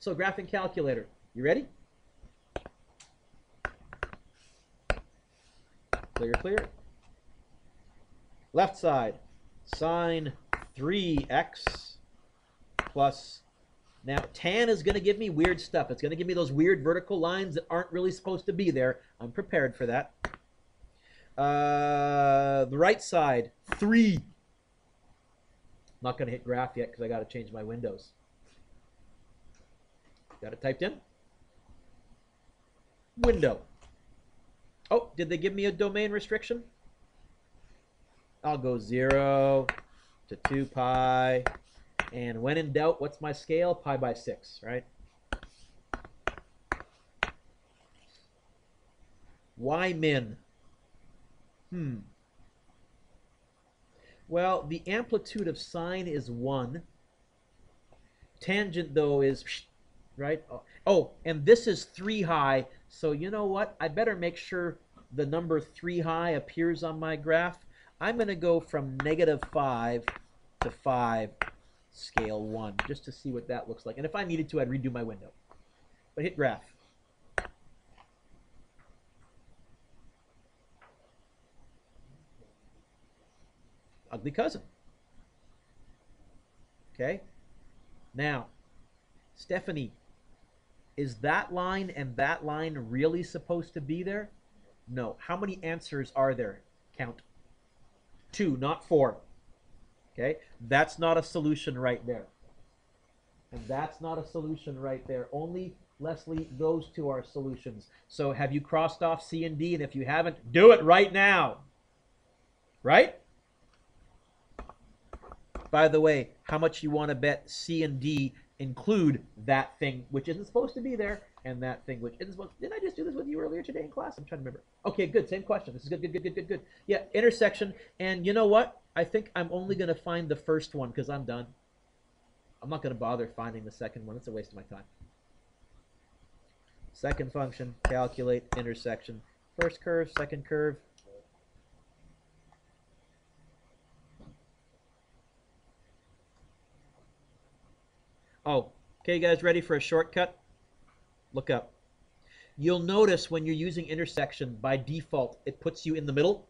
So graphing calculator, you ready? Clear, clear. Left side, sine 3x plus, now tan is going to give me weird stuff. It's going to give me those weird vertical lines that aren't really supposed to be there. I'm prepared for that. Uh, the right side, 3. I'm Not going to hit graph yet because I got to change my windows. Got it typed in? Window. Oh, did they give me a domain restriction? I'll go 0 to 2 pi. And when in doubt, what's my scale? Pi by 6, right? Y min. Hmm. Well, the amplitude of sine is 1. Tangent, though, is right? Oh, oh, and this is 3 high. So you know what? I better make sure the number 3 high appears on my graph. I'm going to go from negative 5 to 5, scale 1, just to see what that looks like. And if I needed to, I'd redo my window. But hit graph. Ugly cousin. Okay? Now, Stephanie, is that line and that line really supposed to be there? No. How many answers are there? Count. Two, not four. Okay? That's not a solution right there. And that's not a solution right there. Only, Leslie, those two are solutions. So have you crossed off C and D? And if you haven't, do it right now. Right? By the way, how much you want to bet C and D include that thing which isn't supposed to be there and that thing which isn't supposed didn't I just do this with you earlier today in class? I'm trying to remember. Okay, good, same question. This is good, good, good, good, good, good. Yeah, intersection. And you know what? I think I'm only gonna find the first one because I'm done. I'm not gonna bother finding the second one. It's a waste of my time. Second function, calculate intersection. First curve, second curve. Oh, okay, you guys ready for a shortcut? Look up. You'll notice when you're using intersection, by default, it puts you in the middle.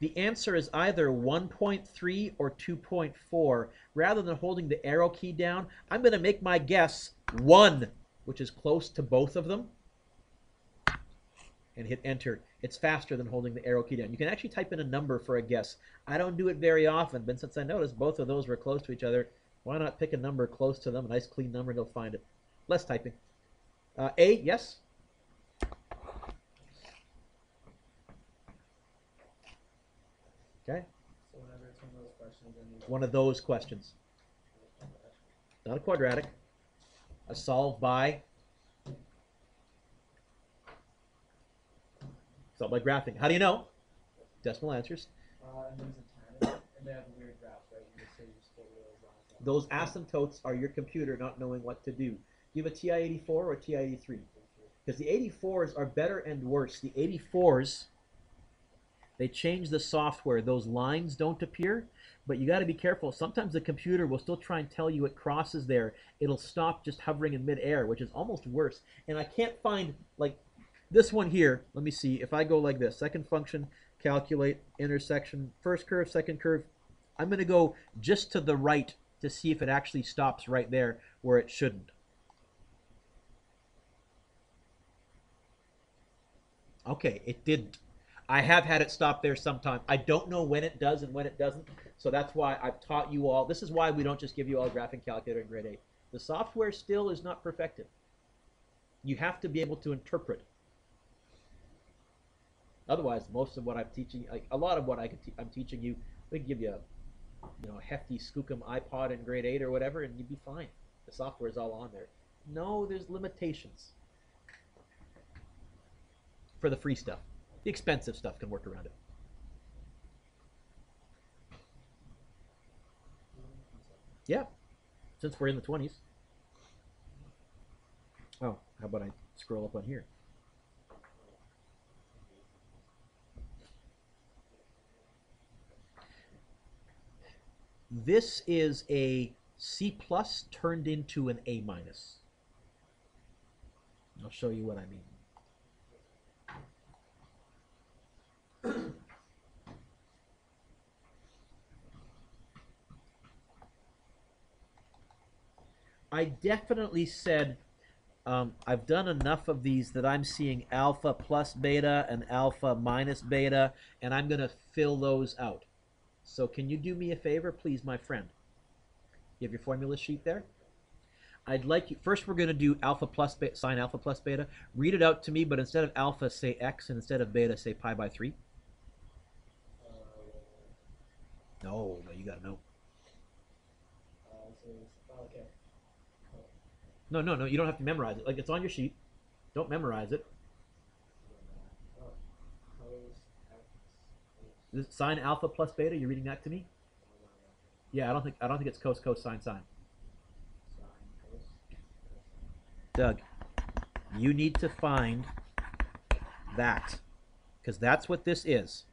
The answer is either 1.3 or 2.4. Rather than holding the arrow key down, I'm going to make my guess 1, which is close to both of them, and hit enter. It's faster than holding the arrow key down. You can actually type in a number for a guess. I don't do it very often, but since I noticed both of those were close to each other, why not pick a number close to them, a nice clean number, and they'll find it. Less typing. Uh, a, yes? Okay, So whenever it's one of those questions, one of those questions. Not a quadratic. A solve by. Solve by graphing. How do you know? Decimal answers. Uh, those asymptotes are your computer not knowing what to do. Do you have a TI-84 or a TI-83? Because the 84s are better and worse. The 84s, they change the software. Those lines don't appear, but you got to be careful. Sometimes the computer will still try and tell you it crosses there. It'll stop just hovering in midair, which is almost worse. And I can't find, like, this one here. Let me see. If I go like this, second function, calculate, intersection, first curve, second curve, I'm going to go just to the right to see if it actually stops right there where it shouldn't. Okay, it didn't. I have had it stop there sometime. I don't know when it does and when it doesn't. So that's why I've taught you all. This is why we don't just give you all a graphing calculator in grade 8. The software still is not perfected. You have to be able to interpret. Otherwise, most of what I'm teaching, like a lot of what I I'm teaching you, we can give you a you know, hefty Skookum iPod in grade 8 or whatever, and you'd be fine. The software is all on there. No, there's limitations for the free stuff. The expensive stuff can work around it. Yeah, since we're in the 20s. Oh, how about I scroll up on here? This is a C plus turned into an A minus. I'll show you what I mean. I definitely said um, I've done enough of these that I'm seeing alpha plus beta and alpha minus beta, and I'm going to fill those out. So can you do me a favor, please, my friend? You have your formula sheet there? I'd like you, first we're going to do alpha plus beta, sine alpha plus beta. Read it out to me, but instead of alpha, say x, and instead of beta, say pi by 3. Uh, No, no, you got to know. No, no, no, you don't have to memorize it. Like, it's on your sheet. Don't memorize it. Oh, cos x. This is sine alpha plus beta, You're reading that to me? Yeah, I don't think I don't think it's cos cos sine sine. Doug, You need to find that. Because that's what this is.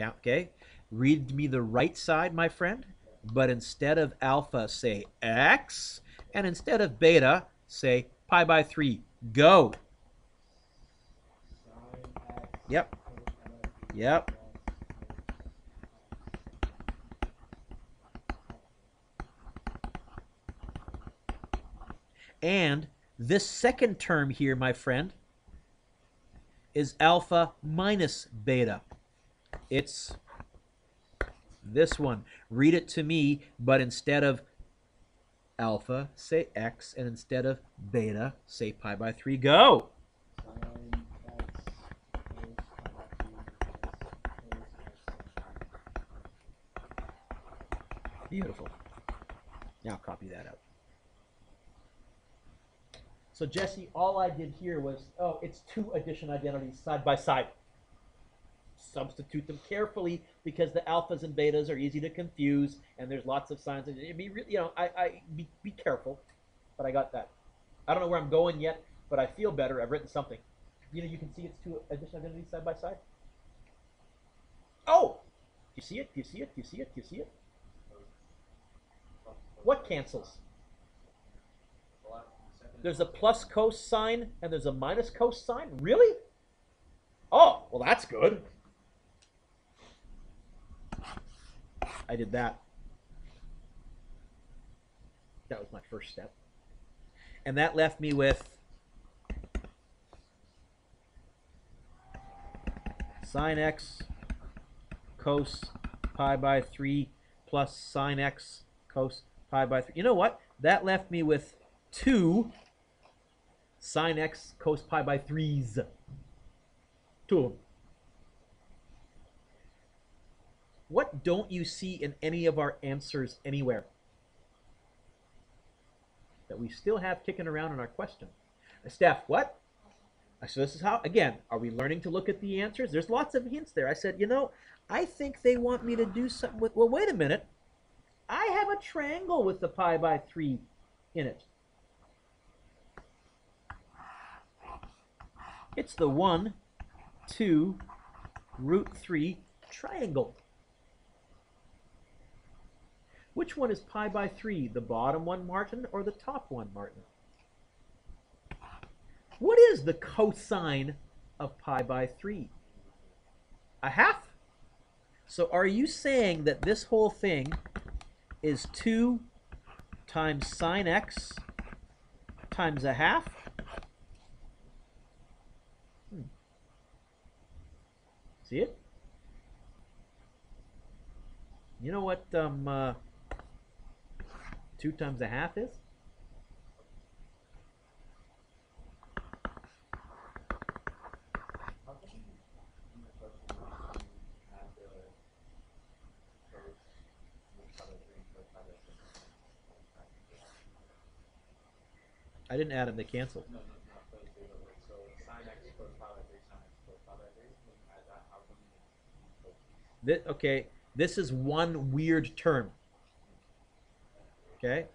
Okay? Read me the right side, my friend. But instead of alpha, say x. And instead of beta, say pi by 3. Go. Yep. Yep. And this second term here, my friend, is alpha minus beta. It's this one. Read it to me, but instead of alpha, say x, and instead of beta, say pi by 3. Go! Beautiful. Now copy that out. So Jesse, all I did here was, oh, it's two addition identities side by side. Substitute them carefully because the alphas and betas are easy to confuse, and there's lots of signs. And be, re- you know, I, I be, be careful. But I got that. I don't know where I'm going yet, but I feel better. I've written something. You know, you can see it's two addition identities side by side. Oh, do you see it? Do you see it? Do you see it? Do you see it? What cancels? There's a plus cosine and there's a minus cosine? Really? Oh, well, that's good. I did that. That was my first step. And that left me with sine x cos pi by 3 plus sine x cos pi by 3. You know what? That left me with 2 sine x cos pi by 3s. Two of them. What don't you see in any of our answers anywhere? That we still have kicking around in our question. Uh, Steph, what? So this is how, again, are we learning to look at the answers? There's lots of hints there. I said, you know, I think they want me to do something with, well, wait a minute. I have a triangle with the pi by 3 in it. It's the 1, 2, root 3 triangle. Which one is pi by 3? The bottom one, Martin, or the top one, Martin? What is the cosine of pi by 3? A half? So are you saying that this whole thing is 2 times sine x times a half? Hmm. See it? You know what um, uh, 2 times a half is? I didn't add them, they canceled. No, no, not those two, but like, so sine x cos pi by three, sine x cos pi by three, when you add that, how come you cos Thi- okay, this is one weird term. Okay?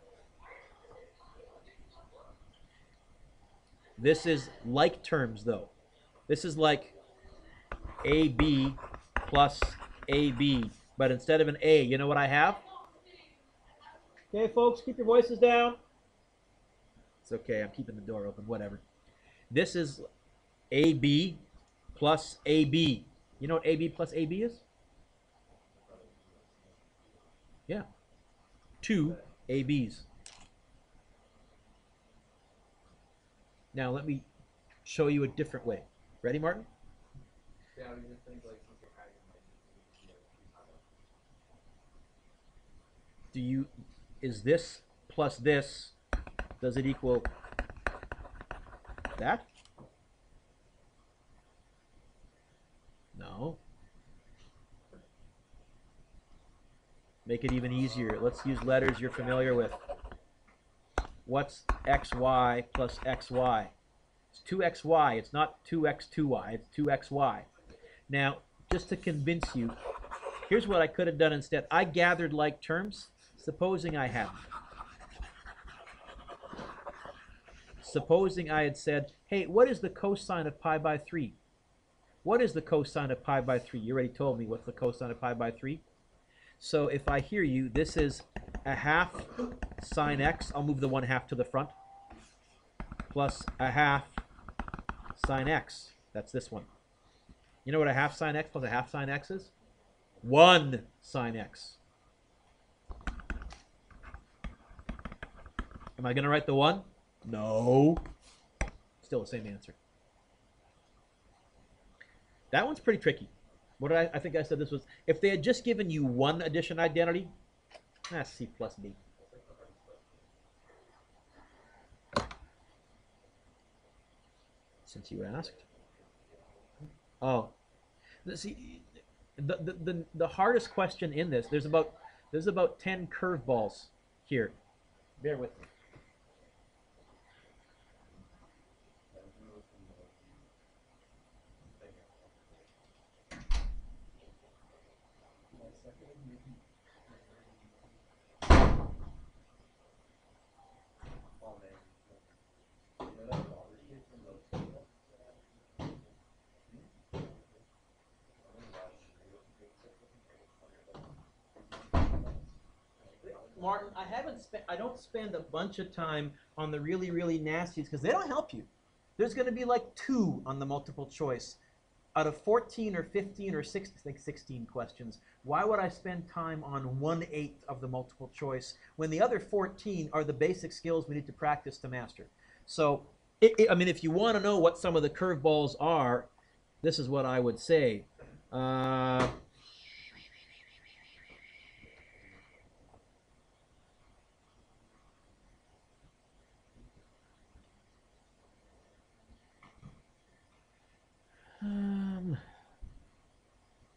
This is like terms, though. This is like AB plus AB. But instead of an A, you know what I have? Okay, folks, keep your voices down. It's okay, I'm keeping the door open, whatever. This is AB plus AB. You know what AB plus AB is? Yeah. Two ABs. Now let me show you a different way. Ready, Martin? Yeah, I mean, just think like since you're like you know, two pi by Do you is this plus this does it equal that? No. Make it even easier. Let's use letters you're familiar with. What's xy plus xy? It's 2xy. It's not 2x2y. It's 2xy. Now, just to convince you, here's what I could have done instead. I gathered like terms, supposing I hadn't. supposing I had said, hey, what is the cosine of pi by 3? What is the cosine of pi by 3? You already told me what's the cosine of pi by 3. So if I hear you, this is a half sine x. I'll move the one half to the front. Plus a half sine x. That's this one. You know what a half sine x plus a half sine x is? 1 sine x. Am I going to write the 1? No. Still the same answer. That one's pretty tricky. What I, I think I said this was, if they had just given you one addition identity, that's C plus B. Since you asked. Oh, see, the, the, the, the hardest question in this, there's about, there's about 10 curveballs here. Bear with me. Martin, I haven't. I don't spend a bunch of time on the really, really nasties because they don't help you. There's going to be like two on the multiple choice out of 14 or 15 or 6, I think 16 questions. Why would I spend time on one eighth of the multiple choice when the other 14 are the basic skills we need to practice to master? So, it, it- I mean, if you want to know what some of the curveballs are, this is what I would say. Uh,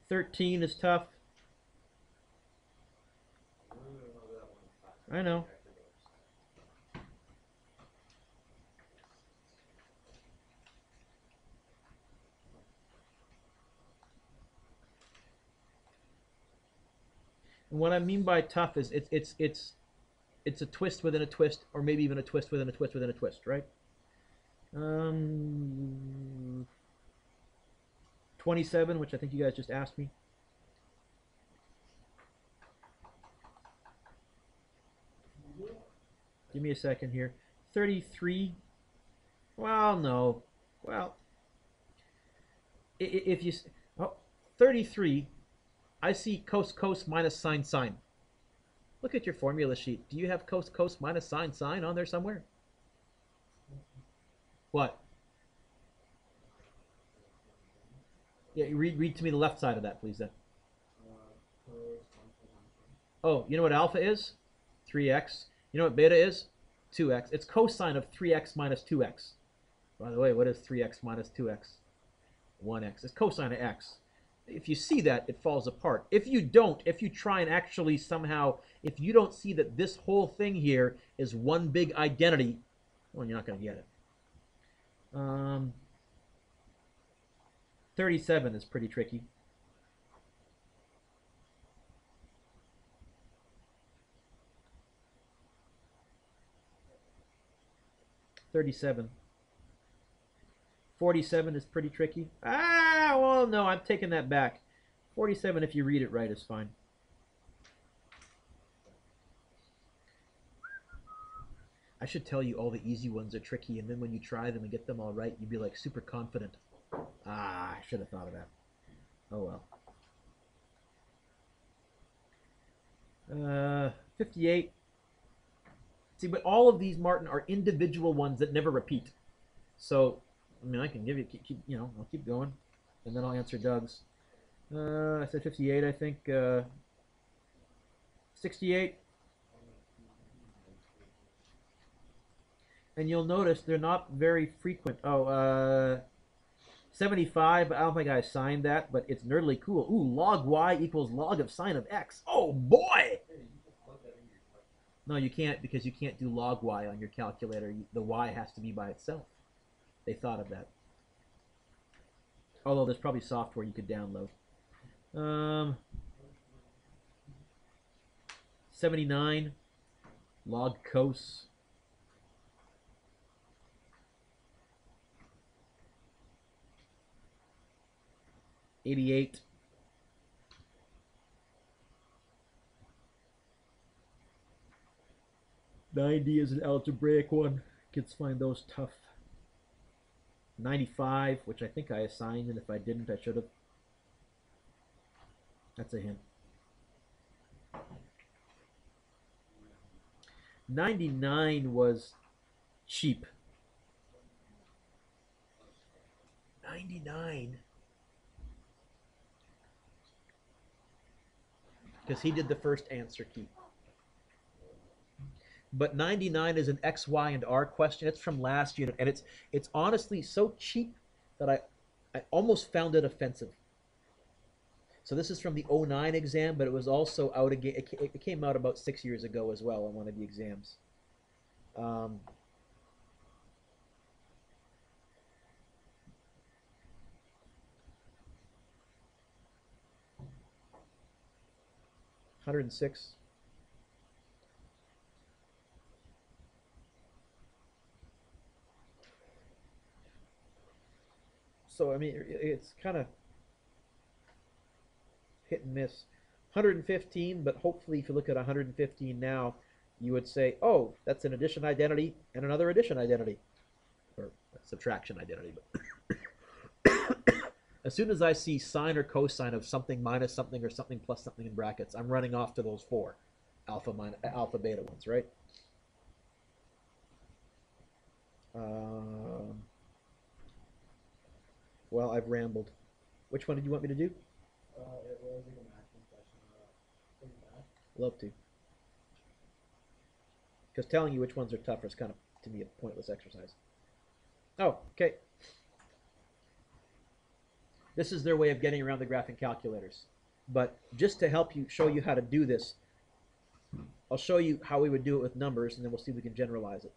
13 is tough. I know. And what I mean by tough is it's it's it's it's a twist within a twist, or maybe even a twist within a twist within a twist, right? Um, 27, which I think you guys just asked me. Give me a second here. 33. Well, no. Well, if you. Oh, 33. I see cos cos minus sine sine. Look at your formula sheet. Do you have cos cos minus sine sine on there somewhere? What? Yeah, read read to me the left side of that, please. Then. Oh, you know what alpha is? 3x. You know what beta is? 2x. It's cosine of 3x minus 2x. By the way, what is 3x minus 2x? 1x. It's cosine of x. If you see that, it falls apart. If you don't, if you try and actually somehow, if you don't see that this whole thing here is one big identity, well, you're not going to get it. Um, 37 is pretty tricky. Thirty-seven. Forty-seven is pretty tricky. Ah, well, no, I'm taking that back. Forty-seven, if you read it right, is fine. I should tell you all the easy ones are tricky, and then when you try them and get them all right, you'd be like super confident. Ah, I should have thought of that. Oh well. Uh, 58. See, but all of these, Martin, are individual ones that never repeat. So, I mean, I can give you, keep, keep, you know, I'll keep going, and then I'll answer Doug's. Uh, I said 58, I think. Uh, 68. And you'll notice they're not very frequent. Oh, uh, 75, I don't think I signed that, but it's nerdly cool. Ooh, log y equals log of sine of x. Oh boy! No, you can't because you can't do log y on your calculator. The y has to be by itself. They thought of that. Although there's probably software you could download. Um, 79, log cos. 88. Ninety is an algebraic one. Kids find those tough. 95, which I think I assigned, and if I didn't, I should have. That's a hint. 99 was cheap. 99. Because he did the first answer key. But 99 is an X, Y, and R question. It's from last unit, and it's it's honestly so cheap that I I almost found it offensive. So this is from the 09 exam, but it was also out again. It, it came out about six years ago as well on one of the exams. Um, Hundred and six. So I mean, it's kind of hit and miss. 115, but hopefully, if you look at 115 now, you would say, "Oh, that's an addition identity and another addition identity, or subtraction identity." But as soon as I see sine or cosine of something minus something or something plus something in brackets, I'm running off to those four alpha minus alpha beta ones, right? Um, well, I've rambled. Which one did you want me to do? Uh, it was like a matching question. Uh. Love to. Because telling you which ones are tougher is kind of, to me, a pointless exercise. Oh, okay. This is their way of getting around the graphing calculators. But just to help you, show you how to do this, I'll show you how we would do it with numbers, and then we'll see if we can generalize it.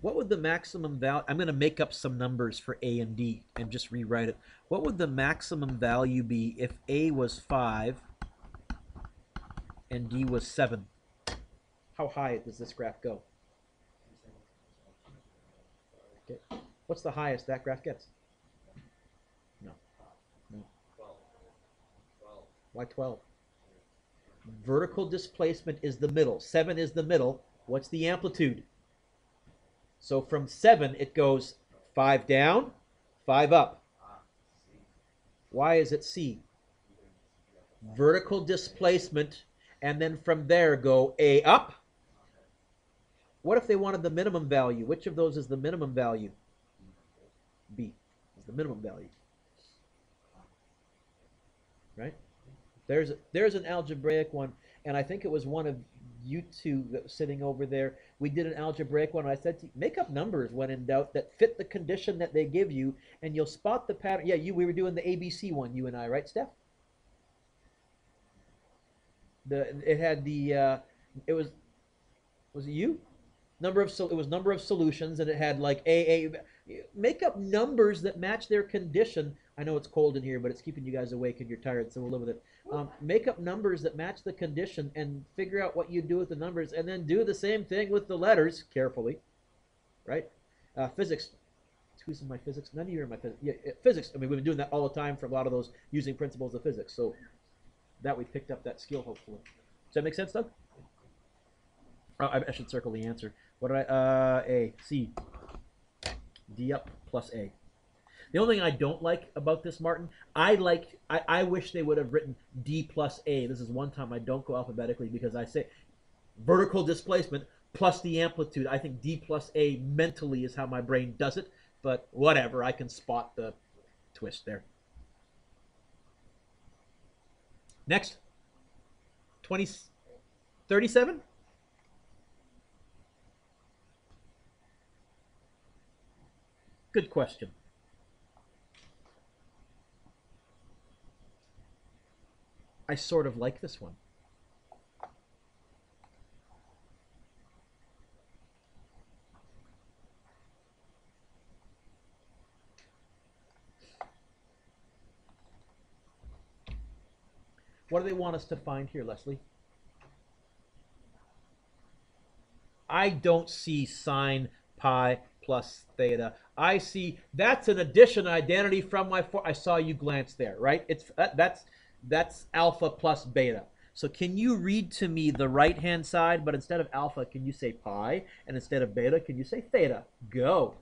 What would the maximum value? I'm going to make up some numbers for A and D and just rewrite it. What would the maximum value be if A was 5 and D was 7? How high does this graph go? Okay. What's the highest that graph gets? No. No. Why 12? Vertical displacement is the middle. 7 is the middle. What's the amplitude? So from 7, it goes 5 down, 5 up. Why is it C? Vertical displacement, and then from there go A up. What if they wanted the minimum value? Which of those is the minimum value? B is the minimum value. Right? There's there's an algebraic one, and I think it was one of you two that was sitting over there. We did an algebraic one. I said, to you, make up numbers when in doubt that fit the condition that they give you, and you'll spot the pattern. Yeah, you we were doing the ABC one, you and I, right, Steph? The it had the uh, it was was it you? Number of sol- it was number of solutions, and it had like a a make up numbers that match their condition. I know it's cold in here, but it's keeping you guys awake and you're tired, so we'll live with it. Um, make up numbers that match the condition and figure out what you do with the numbers, and then do the same thing with the letters carefully, right? Uh, physics. Who's in my physics? None of you are in my physics. Yeah, physics. I mean, we've been doing that all the time for a lot of those using principles of physics. So that we picked up that skill, hopefully. Does that make sense, Doug? I, I should circle the answer. What did I? Uh, A, C, D up plus A. The only thing I don't like about this, Martin, I like, I, I wish they would have written D plus A. This is one time I don't go alphabetically because I say vertical displacement plus the amplitude. I think D plus A mentally is how my brain does it, but whatever. I can spot the twist there. Next. 20, 37? Good question. I sort of like this one. What do they want us to find here, Leslie? I don't see sine pi plus theta. I see that's an addition identity from my. I saw you glance there, right? It's that, that's that's alpha plus beta. So can you read to me the right hand side, but instead of alpha, can you say pi, and instead of beta, can you say theta? Go.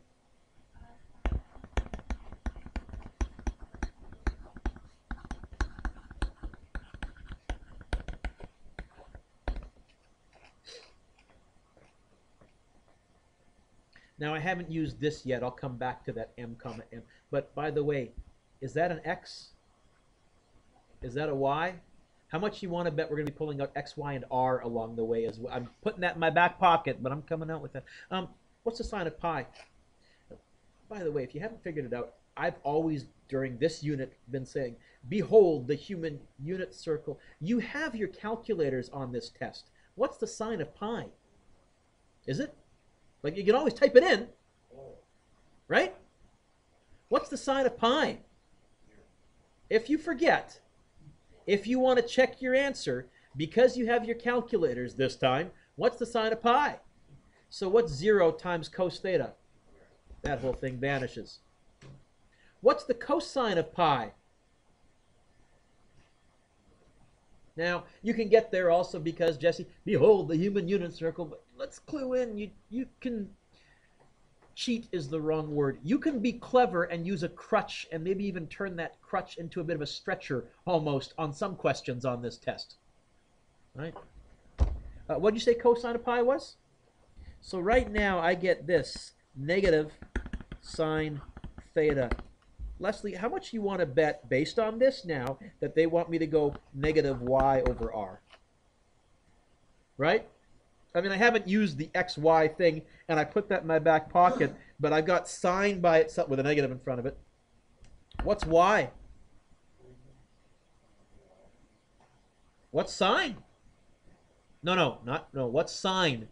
Now I haven't used this yet. I'll come back to that m comma m. But by the way, is that an x? Is that a y? How much you want to bet we're going to be pulling out x, y, and r along the way as well? I'm putting that in my back pocket, but I'm coming out with that. Um, what's the sine of pi? By the way, if you haven't figured it out, I've always during this unit been saying, behold the human unit circle. You have your calculators on this test. What's the sine of pi? Is it? Like you can always type it in, right? What's the sine of pi? If you forget, if you want to check your answer, because you have your calculators this time, what's the sine of pi? So what's 0 times cos theta? That whole thing vanishes. What's the cosine of pi? Now, you can get there also because, Jesse, behold the human unit circle, but let's clue in. You, you can, cheat is the wrong word. You can be clever and use a crutch and maybe even turn that crutch into a bit of a stretcher almost on some questions on this test. Right? Uh, what did you say cosine of pi was? So right now I get this negative sine theta Leslie, how much you want to bet based on this now that they want me to go negative y over r? Right? I mean, I haven't used the xy thing, and I put that in my back pocket, but I've got sine by itself with a negative in front of it. What's y? What's sine? No, no, not no. What's sine?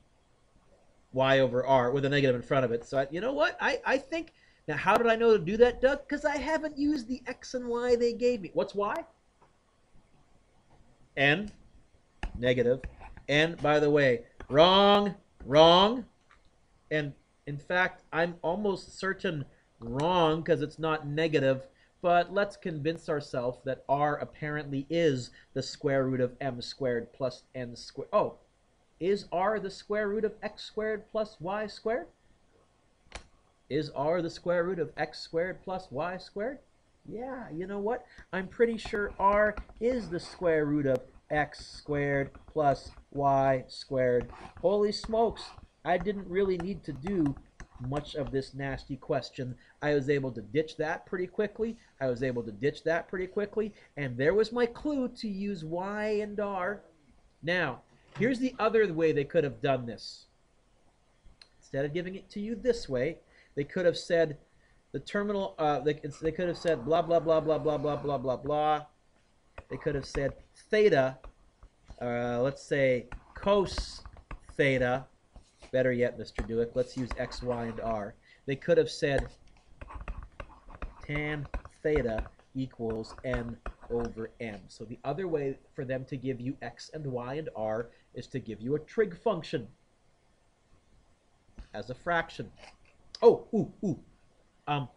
Y over r with a negative in front of it. So I, you know what? I I think now, how did I know to do that, Doug? Because I haven't used the x and y they gave me. What's y? n, negative. And by the way, wrong, wrong. And in fact, I'm almost certain wrong because it's not negative. But let's convince ourselves that r apparently is the square root of m squared plus n squared. Oh, is r the square root of x squared plus y squared? Is r the square root of x squared plus y squared? Yeah, you know what? I'm pretty sure r is the square root of x squared plus y squared. Holy smokes, I didn't really need to do much of this nasty question. I was able to ditch that pretty quickly. I was able to ditch that pretty quickly. And there was my clue to use y and r. Now, here's the other way they could have done this. Instead of giving it to you this way, they could have said the terminal, uh, they, they could have said blah, blah, blah, blah, blah, blah, blah, blah, blah. They could have said theta, uh, let's say cos theta. Better yet, Mr. Dueck, let's use x, y, and r. They could have said tan theta equals n over m. So the other way for them to give you x and y and r is to give you a trig function as a fraction. Oh, ooh, ooh. Um,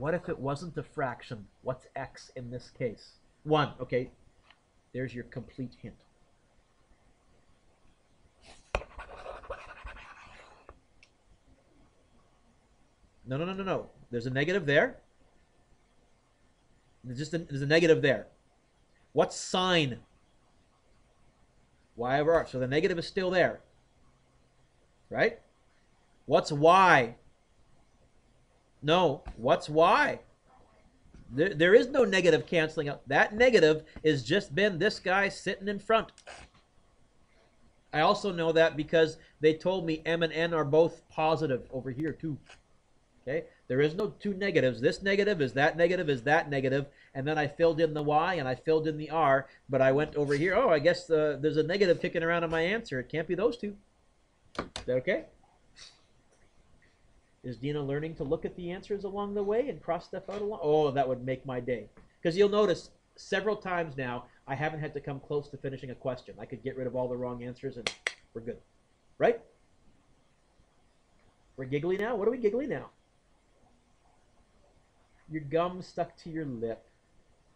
what if it wasn't a fraction? What's x in this case? 1, okay. There's your complete hint. No, no, no, no, no. There's a negative there. There's just a, there's a negative there. What's sine? Y over r. So the negative is still there. Right? What's y? No, what's y? There, there is no negative canceling out. That negative is just been this guy sitting in front. I also know that because they told me m and n are both positive over here too. Okay, there is no two negatives. This negative is that negative is that negative, and then I filled in the y and I filled in the r, but I went over here. Oh, I guess uh, there's a negative kicking around in my answer. It can't be those two. Is that okay? Is Dina learning to look at the answers along the way and cross stuff out along? Oh, that would make my day. Because you'll notice several times now I haven't had to come close to finishing a question. I could get rid of all the wrong answers and We're good. Right? We're giggly now? What are we giggly now? Your gum stuck to your lip.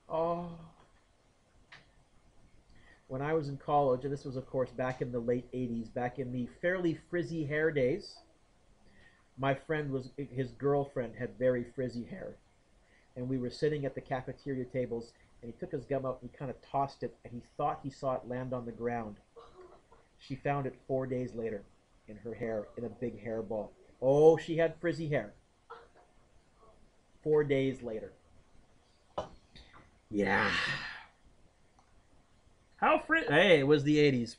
Oh. When I was in college, and this was, of course, back in the late 80s, back in the fairly frizzy hair days, my friend was, his girlfriend had very frizzy hair. And we were sitting at the cafeteria tables, and he took his gum out and he kind of tossed it, and he thought he saw it land on the ground. She found it four days later in her hair, in a big hairball. Oh, she had frizzy hair. Four days later. Yeah. How frizzy? Hey, it was the 80s.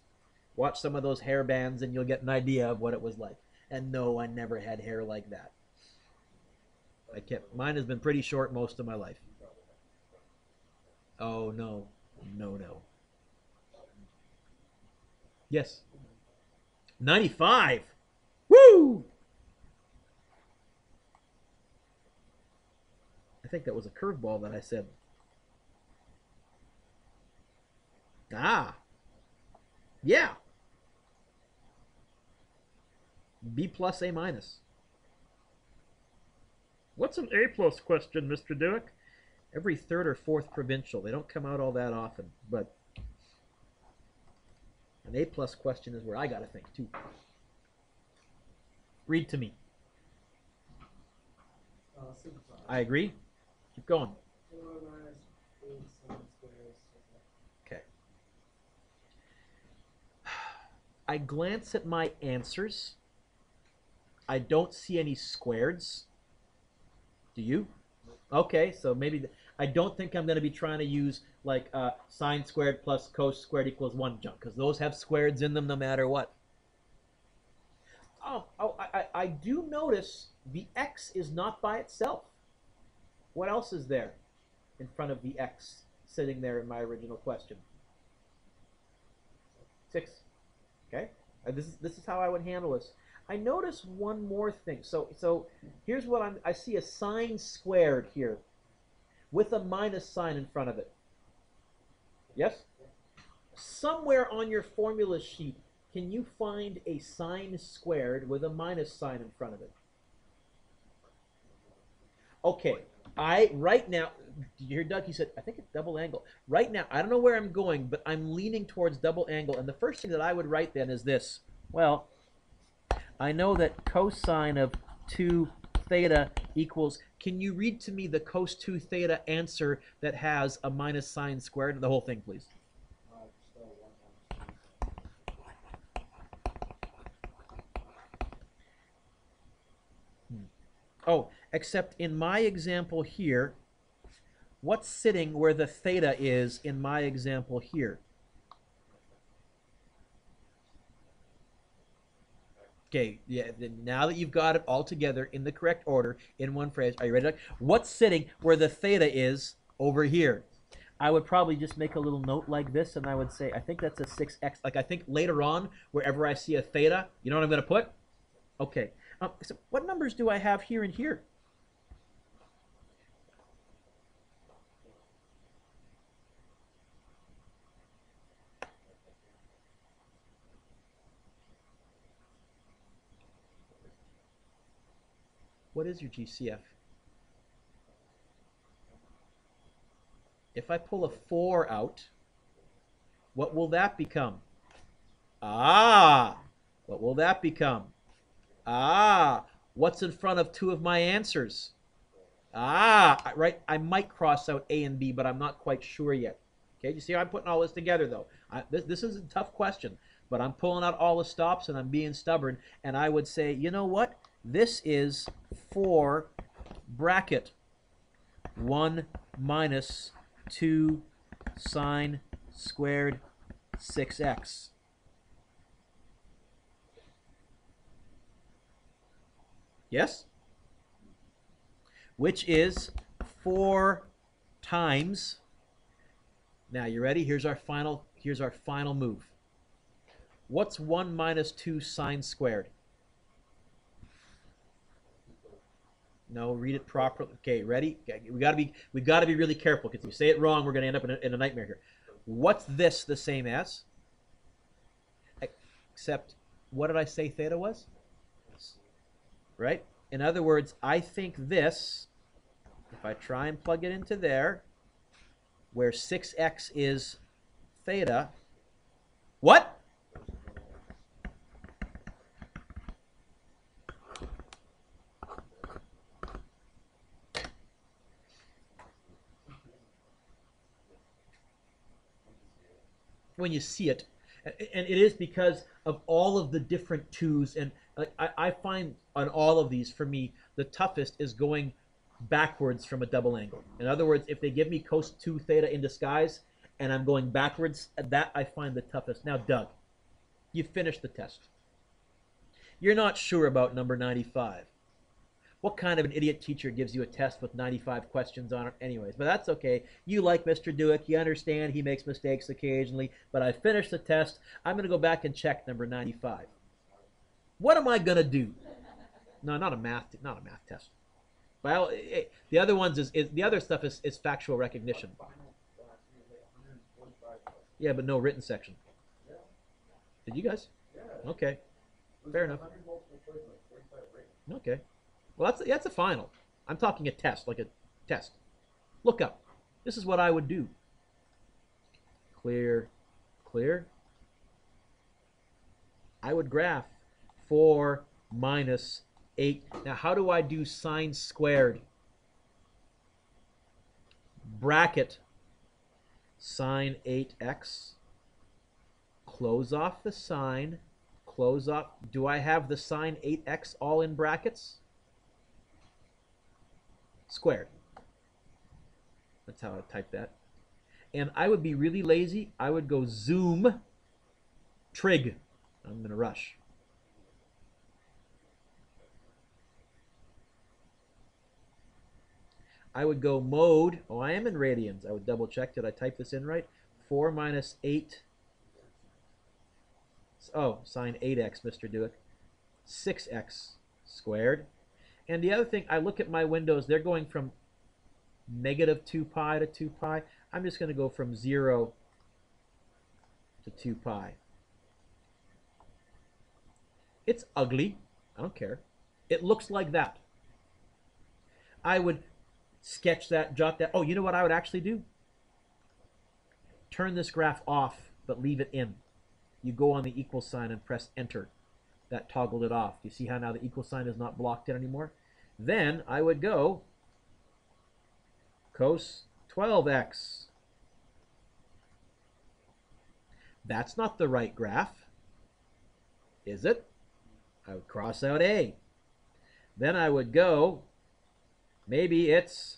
Watch some of those hair bands and you'll get an idea of what it was like. And no, I never had hair like that. I kept mine has been pretty short most of my life. Oh no. No no. Yes. 95. Woo! I think that was a curveball that I said. Ah. Yeah. B plus A minus. What's an A plus question, Mr. Dueck? Every third or fourth provincial. They don't come out all that often, but an A plus question is where I gotta think too. Read to me. Uh. I agree. Keep going. Four minus eight sine squares. Okay. I glance at my answers. I don't see any squareds. Do you? Okay, so maybe I don't think I'm going to be trying to use like uh, sine squared plus cos squared equals one junk because those have squareds in them no matter what. Oh, oh I, I, I do notice the x is not by itself. What else is there in front of the x sitting there in my original question? Six. Okay. Uh, this is this is how I would handle this. I notice one more thing. So so here's what I'm. I see a sine squared here, with a minus sign in front of it. Yes. Somewhere on your formula sheet, can you find a sine squared with a minus sign in front of it? Okay. I right now. Did you hear Doug? He said, "I think it's double angle." Right now, I don't know where I'm going, but I'm leaning towards double angle. And the first thing that I would write then is this. Well, I know that cosine of 2 theta equals. Can you read to me the cos 2 theta answer that has a minus sine squared? The whole thing, please. Two. Oh, except in my example here, what's sitting where the theta is in my example here? Okay, yeah, now that you've got it all together in the correct order in one phrase, are you ready? What's sitting where the theta is over here? I would probably just make a little note like this and I would say, I think that's a 6x. Like, I think later on, wherever I see a theta, you know what I'm going to put? Okay. Um, so what numbers do I have here and here? What is your GCF? If I pull a 4 out, what will that become? Ah! What will that become? Ah! What's in front of two of my answers? Ah! Right, I might cross out A and B, but I'm not quite sure yet. Okay, you see how I'm putting all this together, though? I, this, this is a tough question, but I'm pulling out all the stops and I'm being stubborn, and I would say, you know what? This is 4 bracket 1 minus 2 sine squared 6x. Yes? Which is 4 times Now, you ready? Here's our final here's our final move. What's 1 minus 2 sine squared? No, read it properly. Okay, ready? We gotta be we gotta be really careful because if we say it wrong, we're gonna end up in a, in a nightmare here. What's this the same as? Except, what did I say theta was? Right? In other words, I think this, if I try and plug it into there, where 6x is theta, what? When you see it. And it is because of all of the different twos and like, I, I find on all of these for me the toughest is going backwards from a double angle. In other words if they give me cos 2 theta in disguise and i'm going backwards that i find the toughest. Now doug you finished the test. You're not sure about number 95 what kind of an idiot teacher gives you a test with 95 questions on it? Anyways but that's okay. You like mr Dueck you understand he makes mistakes occasionally but i finished the test. I'm going to go back and check number 95 what am i going to do? No not a math not a math test. Well eh, the other ones is, is the other stuff is, is factual recognition. Yeah but no written section. Did you guys? Okay. Fair enough. Okay. Well, that's that's a final. I'm talking a test, like a test. Look up. This is what I would do. Clear, clear. I would graph 4 minus 8. Now, how do I do sine squared? Bracket sine 8x. Close off the sine. Close off. Do I have the sine 8x all in brackets? Squared. That's how I type that. And I would be really lazy. I would go zoom trig. I'm going to rush. I would go mode. Oh, I am in radians. I would double check. Did I type this in right? 4 minus 8. Oh, sine 8x, Mr. Dueck. 6x squared. And the other thing, I look at my windows, they're going from negative 2 pi to 2 pi. I'm just going to go from 0 to 2 pi. It's ugly. I don't care. It looks like that. I would sketch that, jot that. Oh, you know what I would actually do? Turn this graph off, but leave it in. You go on the equal sign and press enter that toggled it off. Do you see how now the equal sign is not blocked in anymore? Then I would go cos 12x. That's not the right graph, is it? I would cross out A. Then I would go, maybe it's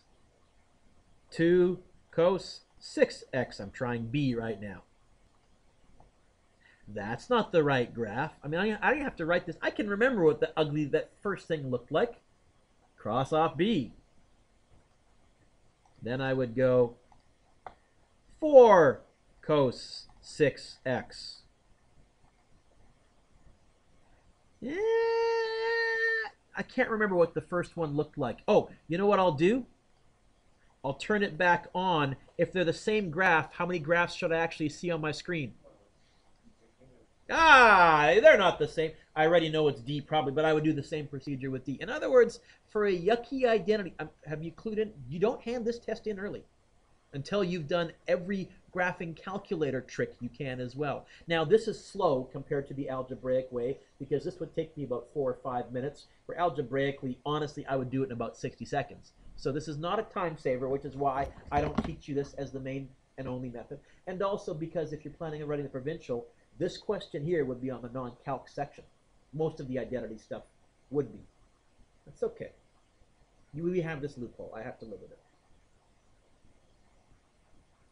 2 cos 6x. I'm trying B right now. That's not the right graph. I mean, I, I have to write this. I can remember what the ugly, that first thing looked like. Cross off B. Then I would go 4 cos 6x. Yeah, I can't remember what the first one looked like. Oh, you know what I'll do? I'll turn it back on. If they're the same graph, how many graphs should I actually see on my screen? Ah, they're not the same. I already know it's D probably, but I would do the same procedure with D. In other words, for a yucky identity, um, have you clued in? You don't hand this test in early until you've done every graphing calculator trick you can as well. Now, this is slow compared to the algebraic way because this would take me about four or five minutes. For algebraically, honestly, I would do it in about 60 seconds. So this is not a time saver, which is why I don't teach you this as the main and only method. And also because if you're planning on writing the provincial, this question here would be on the non-calc section. Most of the identity stuff would be. That's okay. You we have this loophole. I have to live with it.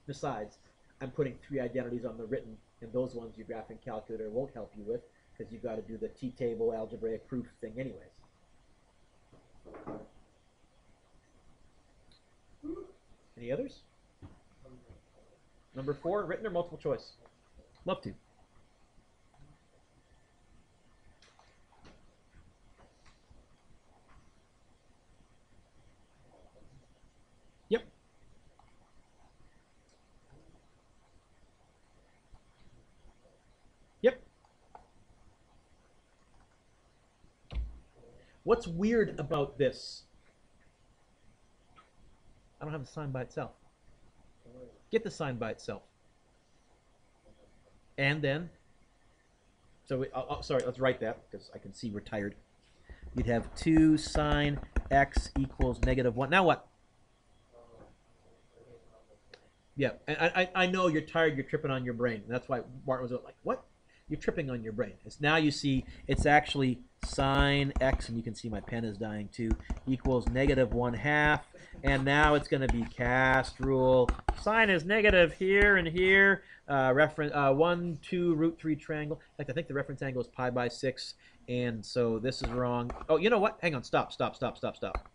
Besides, I'm putting three identities on the written, and those ones your graphing calculator won't help you with because you've got to do the t-table algebraic proof thing anyways. Any others? Number four, written or multiple choice? Love to. Yep. Yep. What's weird about this? I don't have the sine by itself. Get the sine by itself. And then, so we, oh, oh, sorry, let's write that because I can see we're tired. You'd have 2 sine x equals negative 1. Now what? Yeah, I, I know you're tired, you're tripping on your brain. That's why Martin was like, what? You're tripping on your brain. It's now you see it's actually sine x, and you can see my pen is dying too, equals negative 1 half. And now it's going to be cast rule. Sine is negative here and here. Uh, reference uh, 1, 2, root 3 triangle. In fact, I think the reference angle is pi by 6. And so this is wrong. Oh, you know what? Hang on. Stop, stop, stop, stop, stop.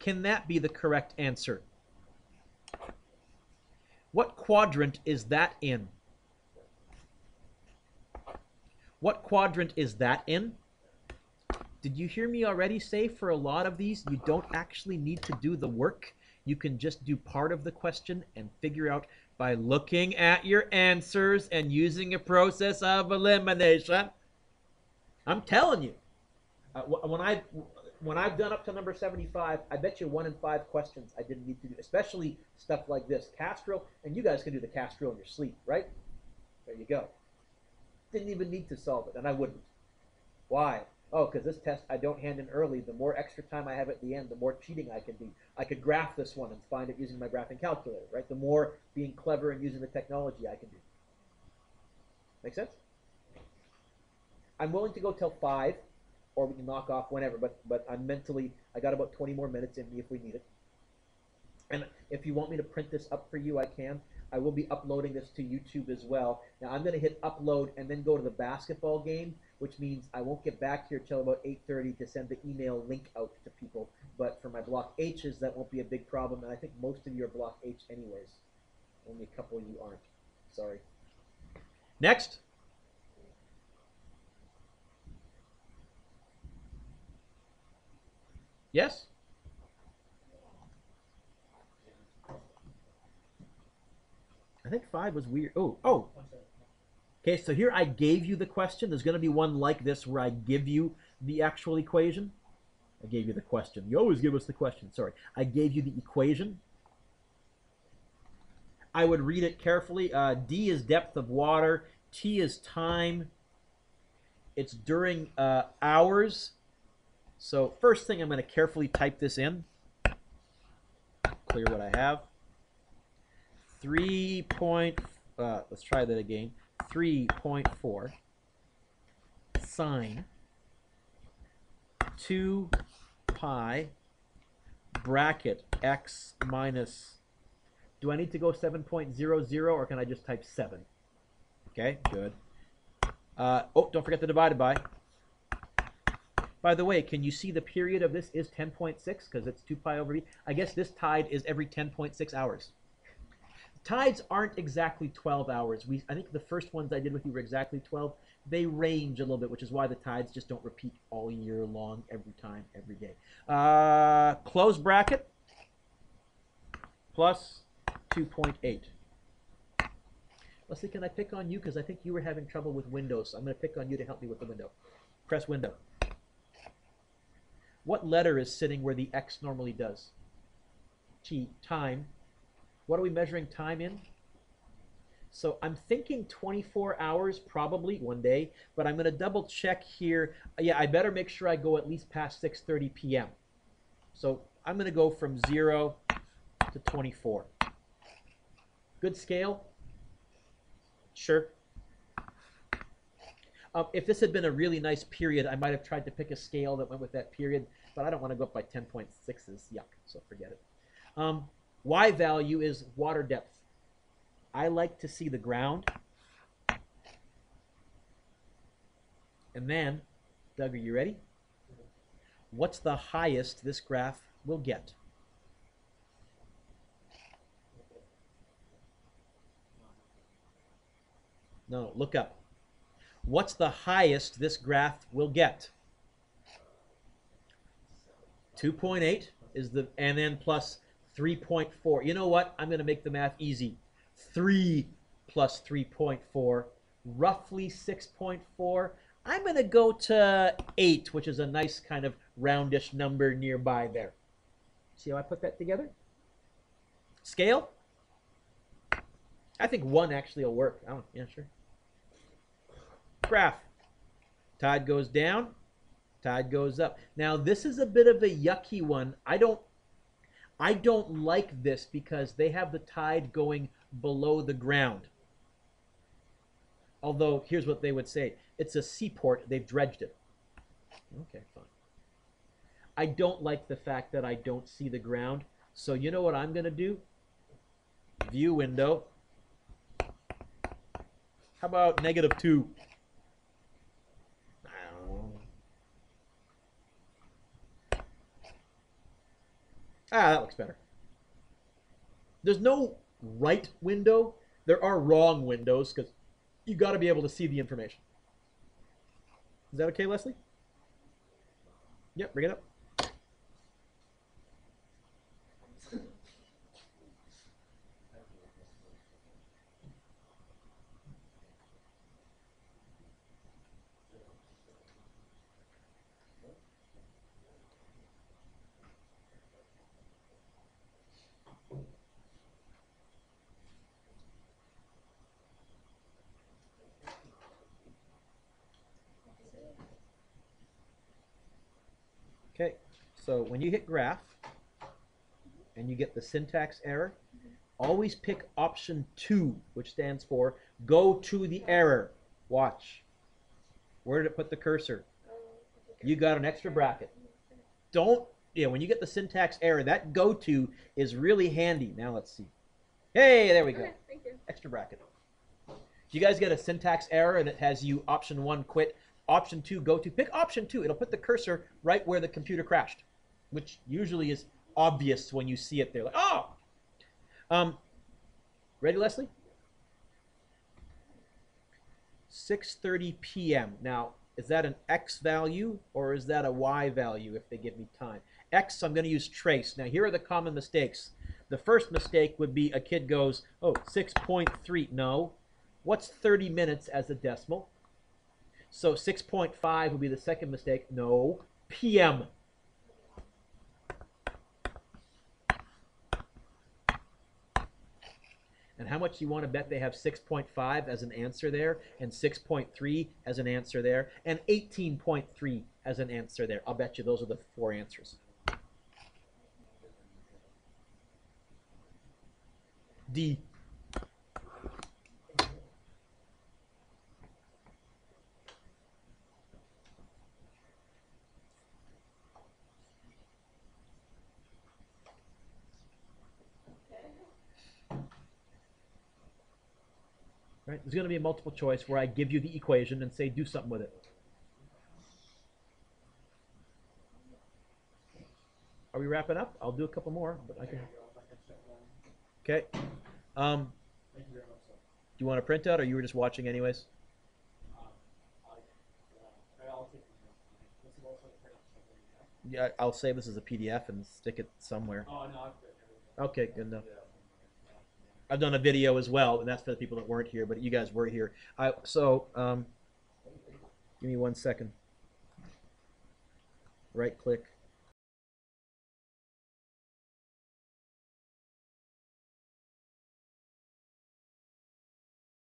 Can that be the correct answer? What quadrant is that in? What quadrant is that in? Did you hear me already say for a lot of these, you don't actually need to do the work. You can just do part of the question and figure out by looking at your answers and using a process of elimination. I'm telling you, uh, when I when I've done up to number 75, I bet you one in five questions I didn't need to do, especially stuff like this. Castro, and you guys can do the Castro in your sleep, right? There you go. Didn't even need to solve it, and I wouldn't. Why? Oh, because this test I don't hand in early. The more extra time I have at the end, the more cheating I can be. I could graph this one and find it using my graphing calculator, right? The more being clever and using the technology I can do. Make sense? I'm willing to go till five, or we can knock off whenever. But but I'm mentally I got about 20 more minutes in me if we need it. And if you want me to print this up for you, I can. I will be uploading this to YouTube as well. Now I'm going to hit upload and then go to the basketball game, which means I won't get back here till about 8:30 to send the email link out to people. But for my block H's, that won't be a big problem, and I think most of you are block H anyways. Only a couple of you aren't. Sorry. Next. Yes? I think five was weird. Oh, oh. Okay, so here I gave you the question. There's going to be one like this where I give you the actual equation. I gave you the question. You always give us the question. Sorry. I gave you the equation. I would read it carefully. Uh, D is depth of water. T is time. It's during uh, hours. So first thing, I'm going to carefully type this in. Clear what I have. 3 point, uh, let's try that again. 3.4 sine 2 pi bracket x minus, do I need to go 7.00 or can I just type 7? Okay, good. Uh, oh, don't forget the divided by. By the way, can you see the period of this is 10.6 because it's 2 pi over b? I guess this tide is every 10.6 hours. Tides aren't exactly 12 hours. We, I think the first ones I did with you were exactly 12. They range a little bit, which is why the tides just don't repeat all year long, every time, every day. Uh, close bracket plus 2.8. Leslie, can I pick on you? Because I think you were having trouble with Windows. I'm going to pick on you to help me with the window. Press window. What letter is sitting where the X normally does? T, time. What are we measuring time in? So I'm thinking 24 hours probably one day, but I'm going to double check here. Yeah, I better make sure I go at least past 6:30 p.m. So I'm going to go from 0 to 24. Good scale? Sure. Um, if this had been a really nice period, I might have tried to pick a scale that went with that period, but I don't want to go up by 10.6s. Yuck, so forget it. Um, Y value is water depth. I like to see the ground. And then, Doug, are you ready? What's the highest this graph will get? No, look up. What's the highest this graph will get? 2.8 is the, and then plus 3.4. You know what? I'm going to make the math easy. 3 plus 3.4, roughly 6.4. I'm going to go to 8, which is a nice kind of roundish number nearby there. See how I put that together? Scale? I think 1 actually will work. I don't, yeah, sure. Graph. Tide goes down, tide goes up. Now this is a bit of a yucky one. I don't I don't like this because they have the tide going below the ground. Although here's what they would say. It's a seaport, they've dredged it. Okay, fine. I don't like the fact that I don't see the ground. So you know what I'm going to do? View window. How about negative 2? I don't know. Ah, that looks better. There's no right window. There are wrong windows because you got to be able to see the information. Is that okay, Leslie? Yep, bring it up. Okay, so when you hit graph and you get the syntax error, always pick option two, which stands for go to the error. Watch. Where did it put the cursor? You got an extra bracket. Don't, yeah, when you get the syntax error, that go to is really handy. Now let's see. Hey, there we go. Okay, thank you. Extra bracket. If you guys get a syntax error and it has you option one quit, option two go to, pick option two. It'll put the cursor right where the computer crashed, which usually is obvious when you see it They're Like, oh! Um, ready, Leslie? 6.30 p.m. Now, is that an X value or is that a Y value if they give me time? X, I'm going to use trace. Now, here are the common mistakes. The first mistake would be a kid goes, oh, 6.3. No. What's 30 minutes as a decimal? So 6.5 would be the second mistake. No. PM. And how much you want to bet they have 6.5 as an answer there, and 6.3 as an answer there, and 18.3 as an answer there? I'll bet you those are the four answers. D. Right? There's going to be a multiple choice where I give you the equation and say do something with it. Are we wrapping up? I'll do a couple more, but I can. Okay. Um, Thank you very much, sir. do you want a printout, or you were just watching anyways? I, I'll take these notes. This is also the print something, yeah? I'll save this as a PDF and stick it somewhere. Oh, no, I'm good. everything. Okay, good enough. I've done a video as well, and that's for the people that weren't here, but you guys were here. I so um, give me one second. Right click.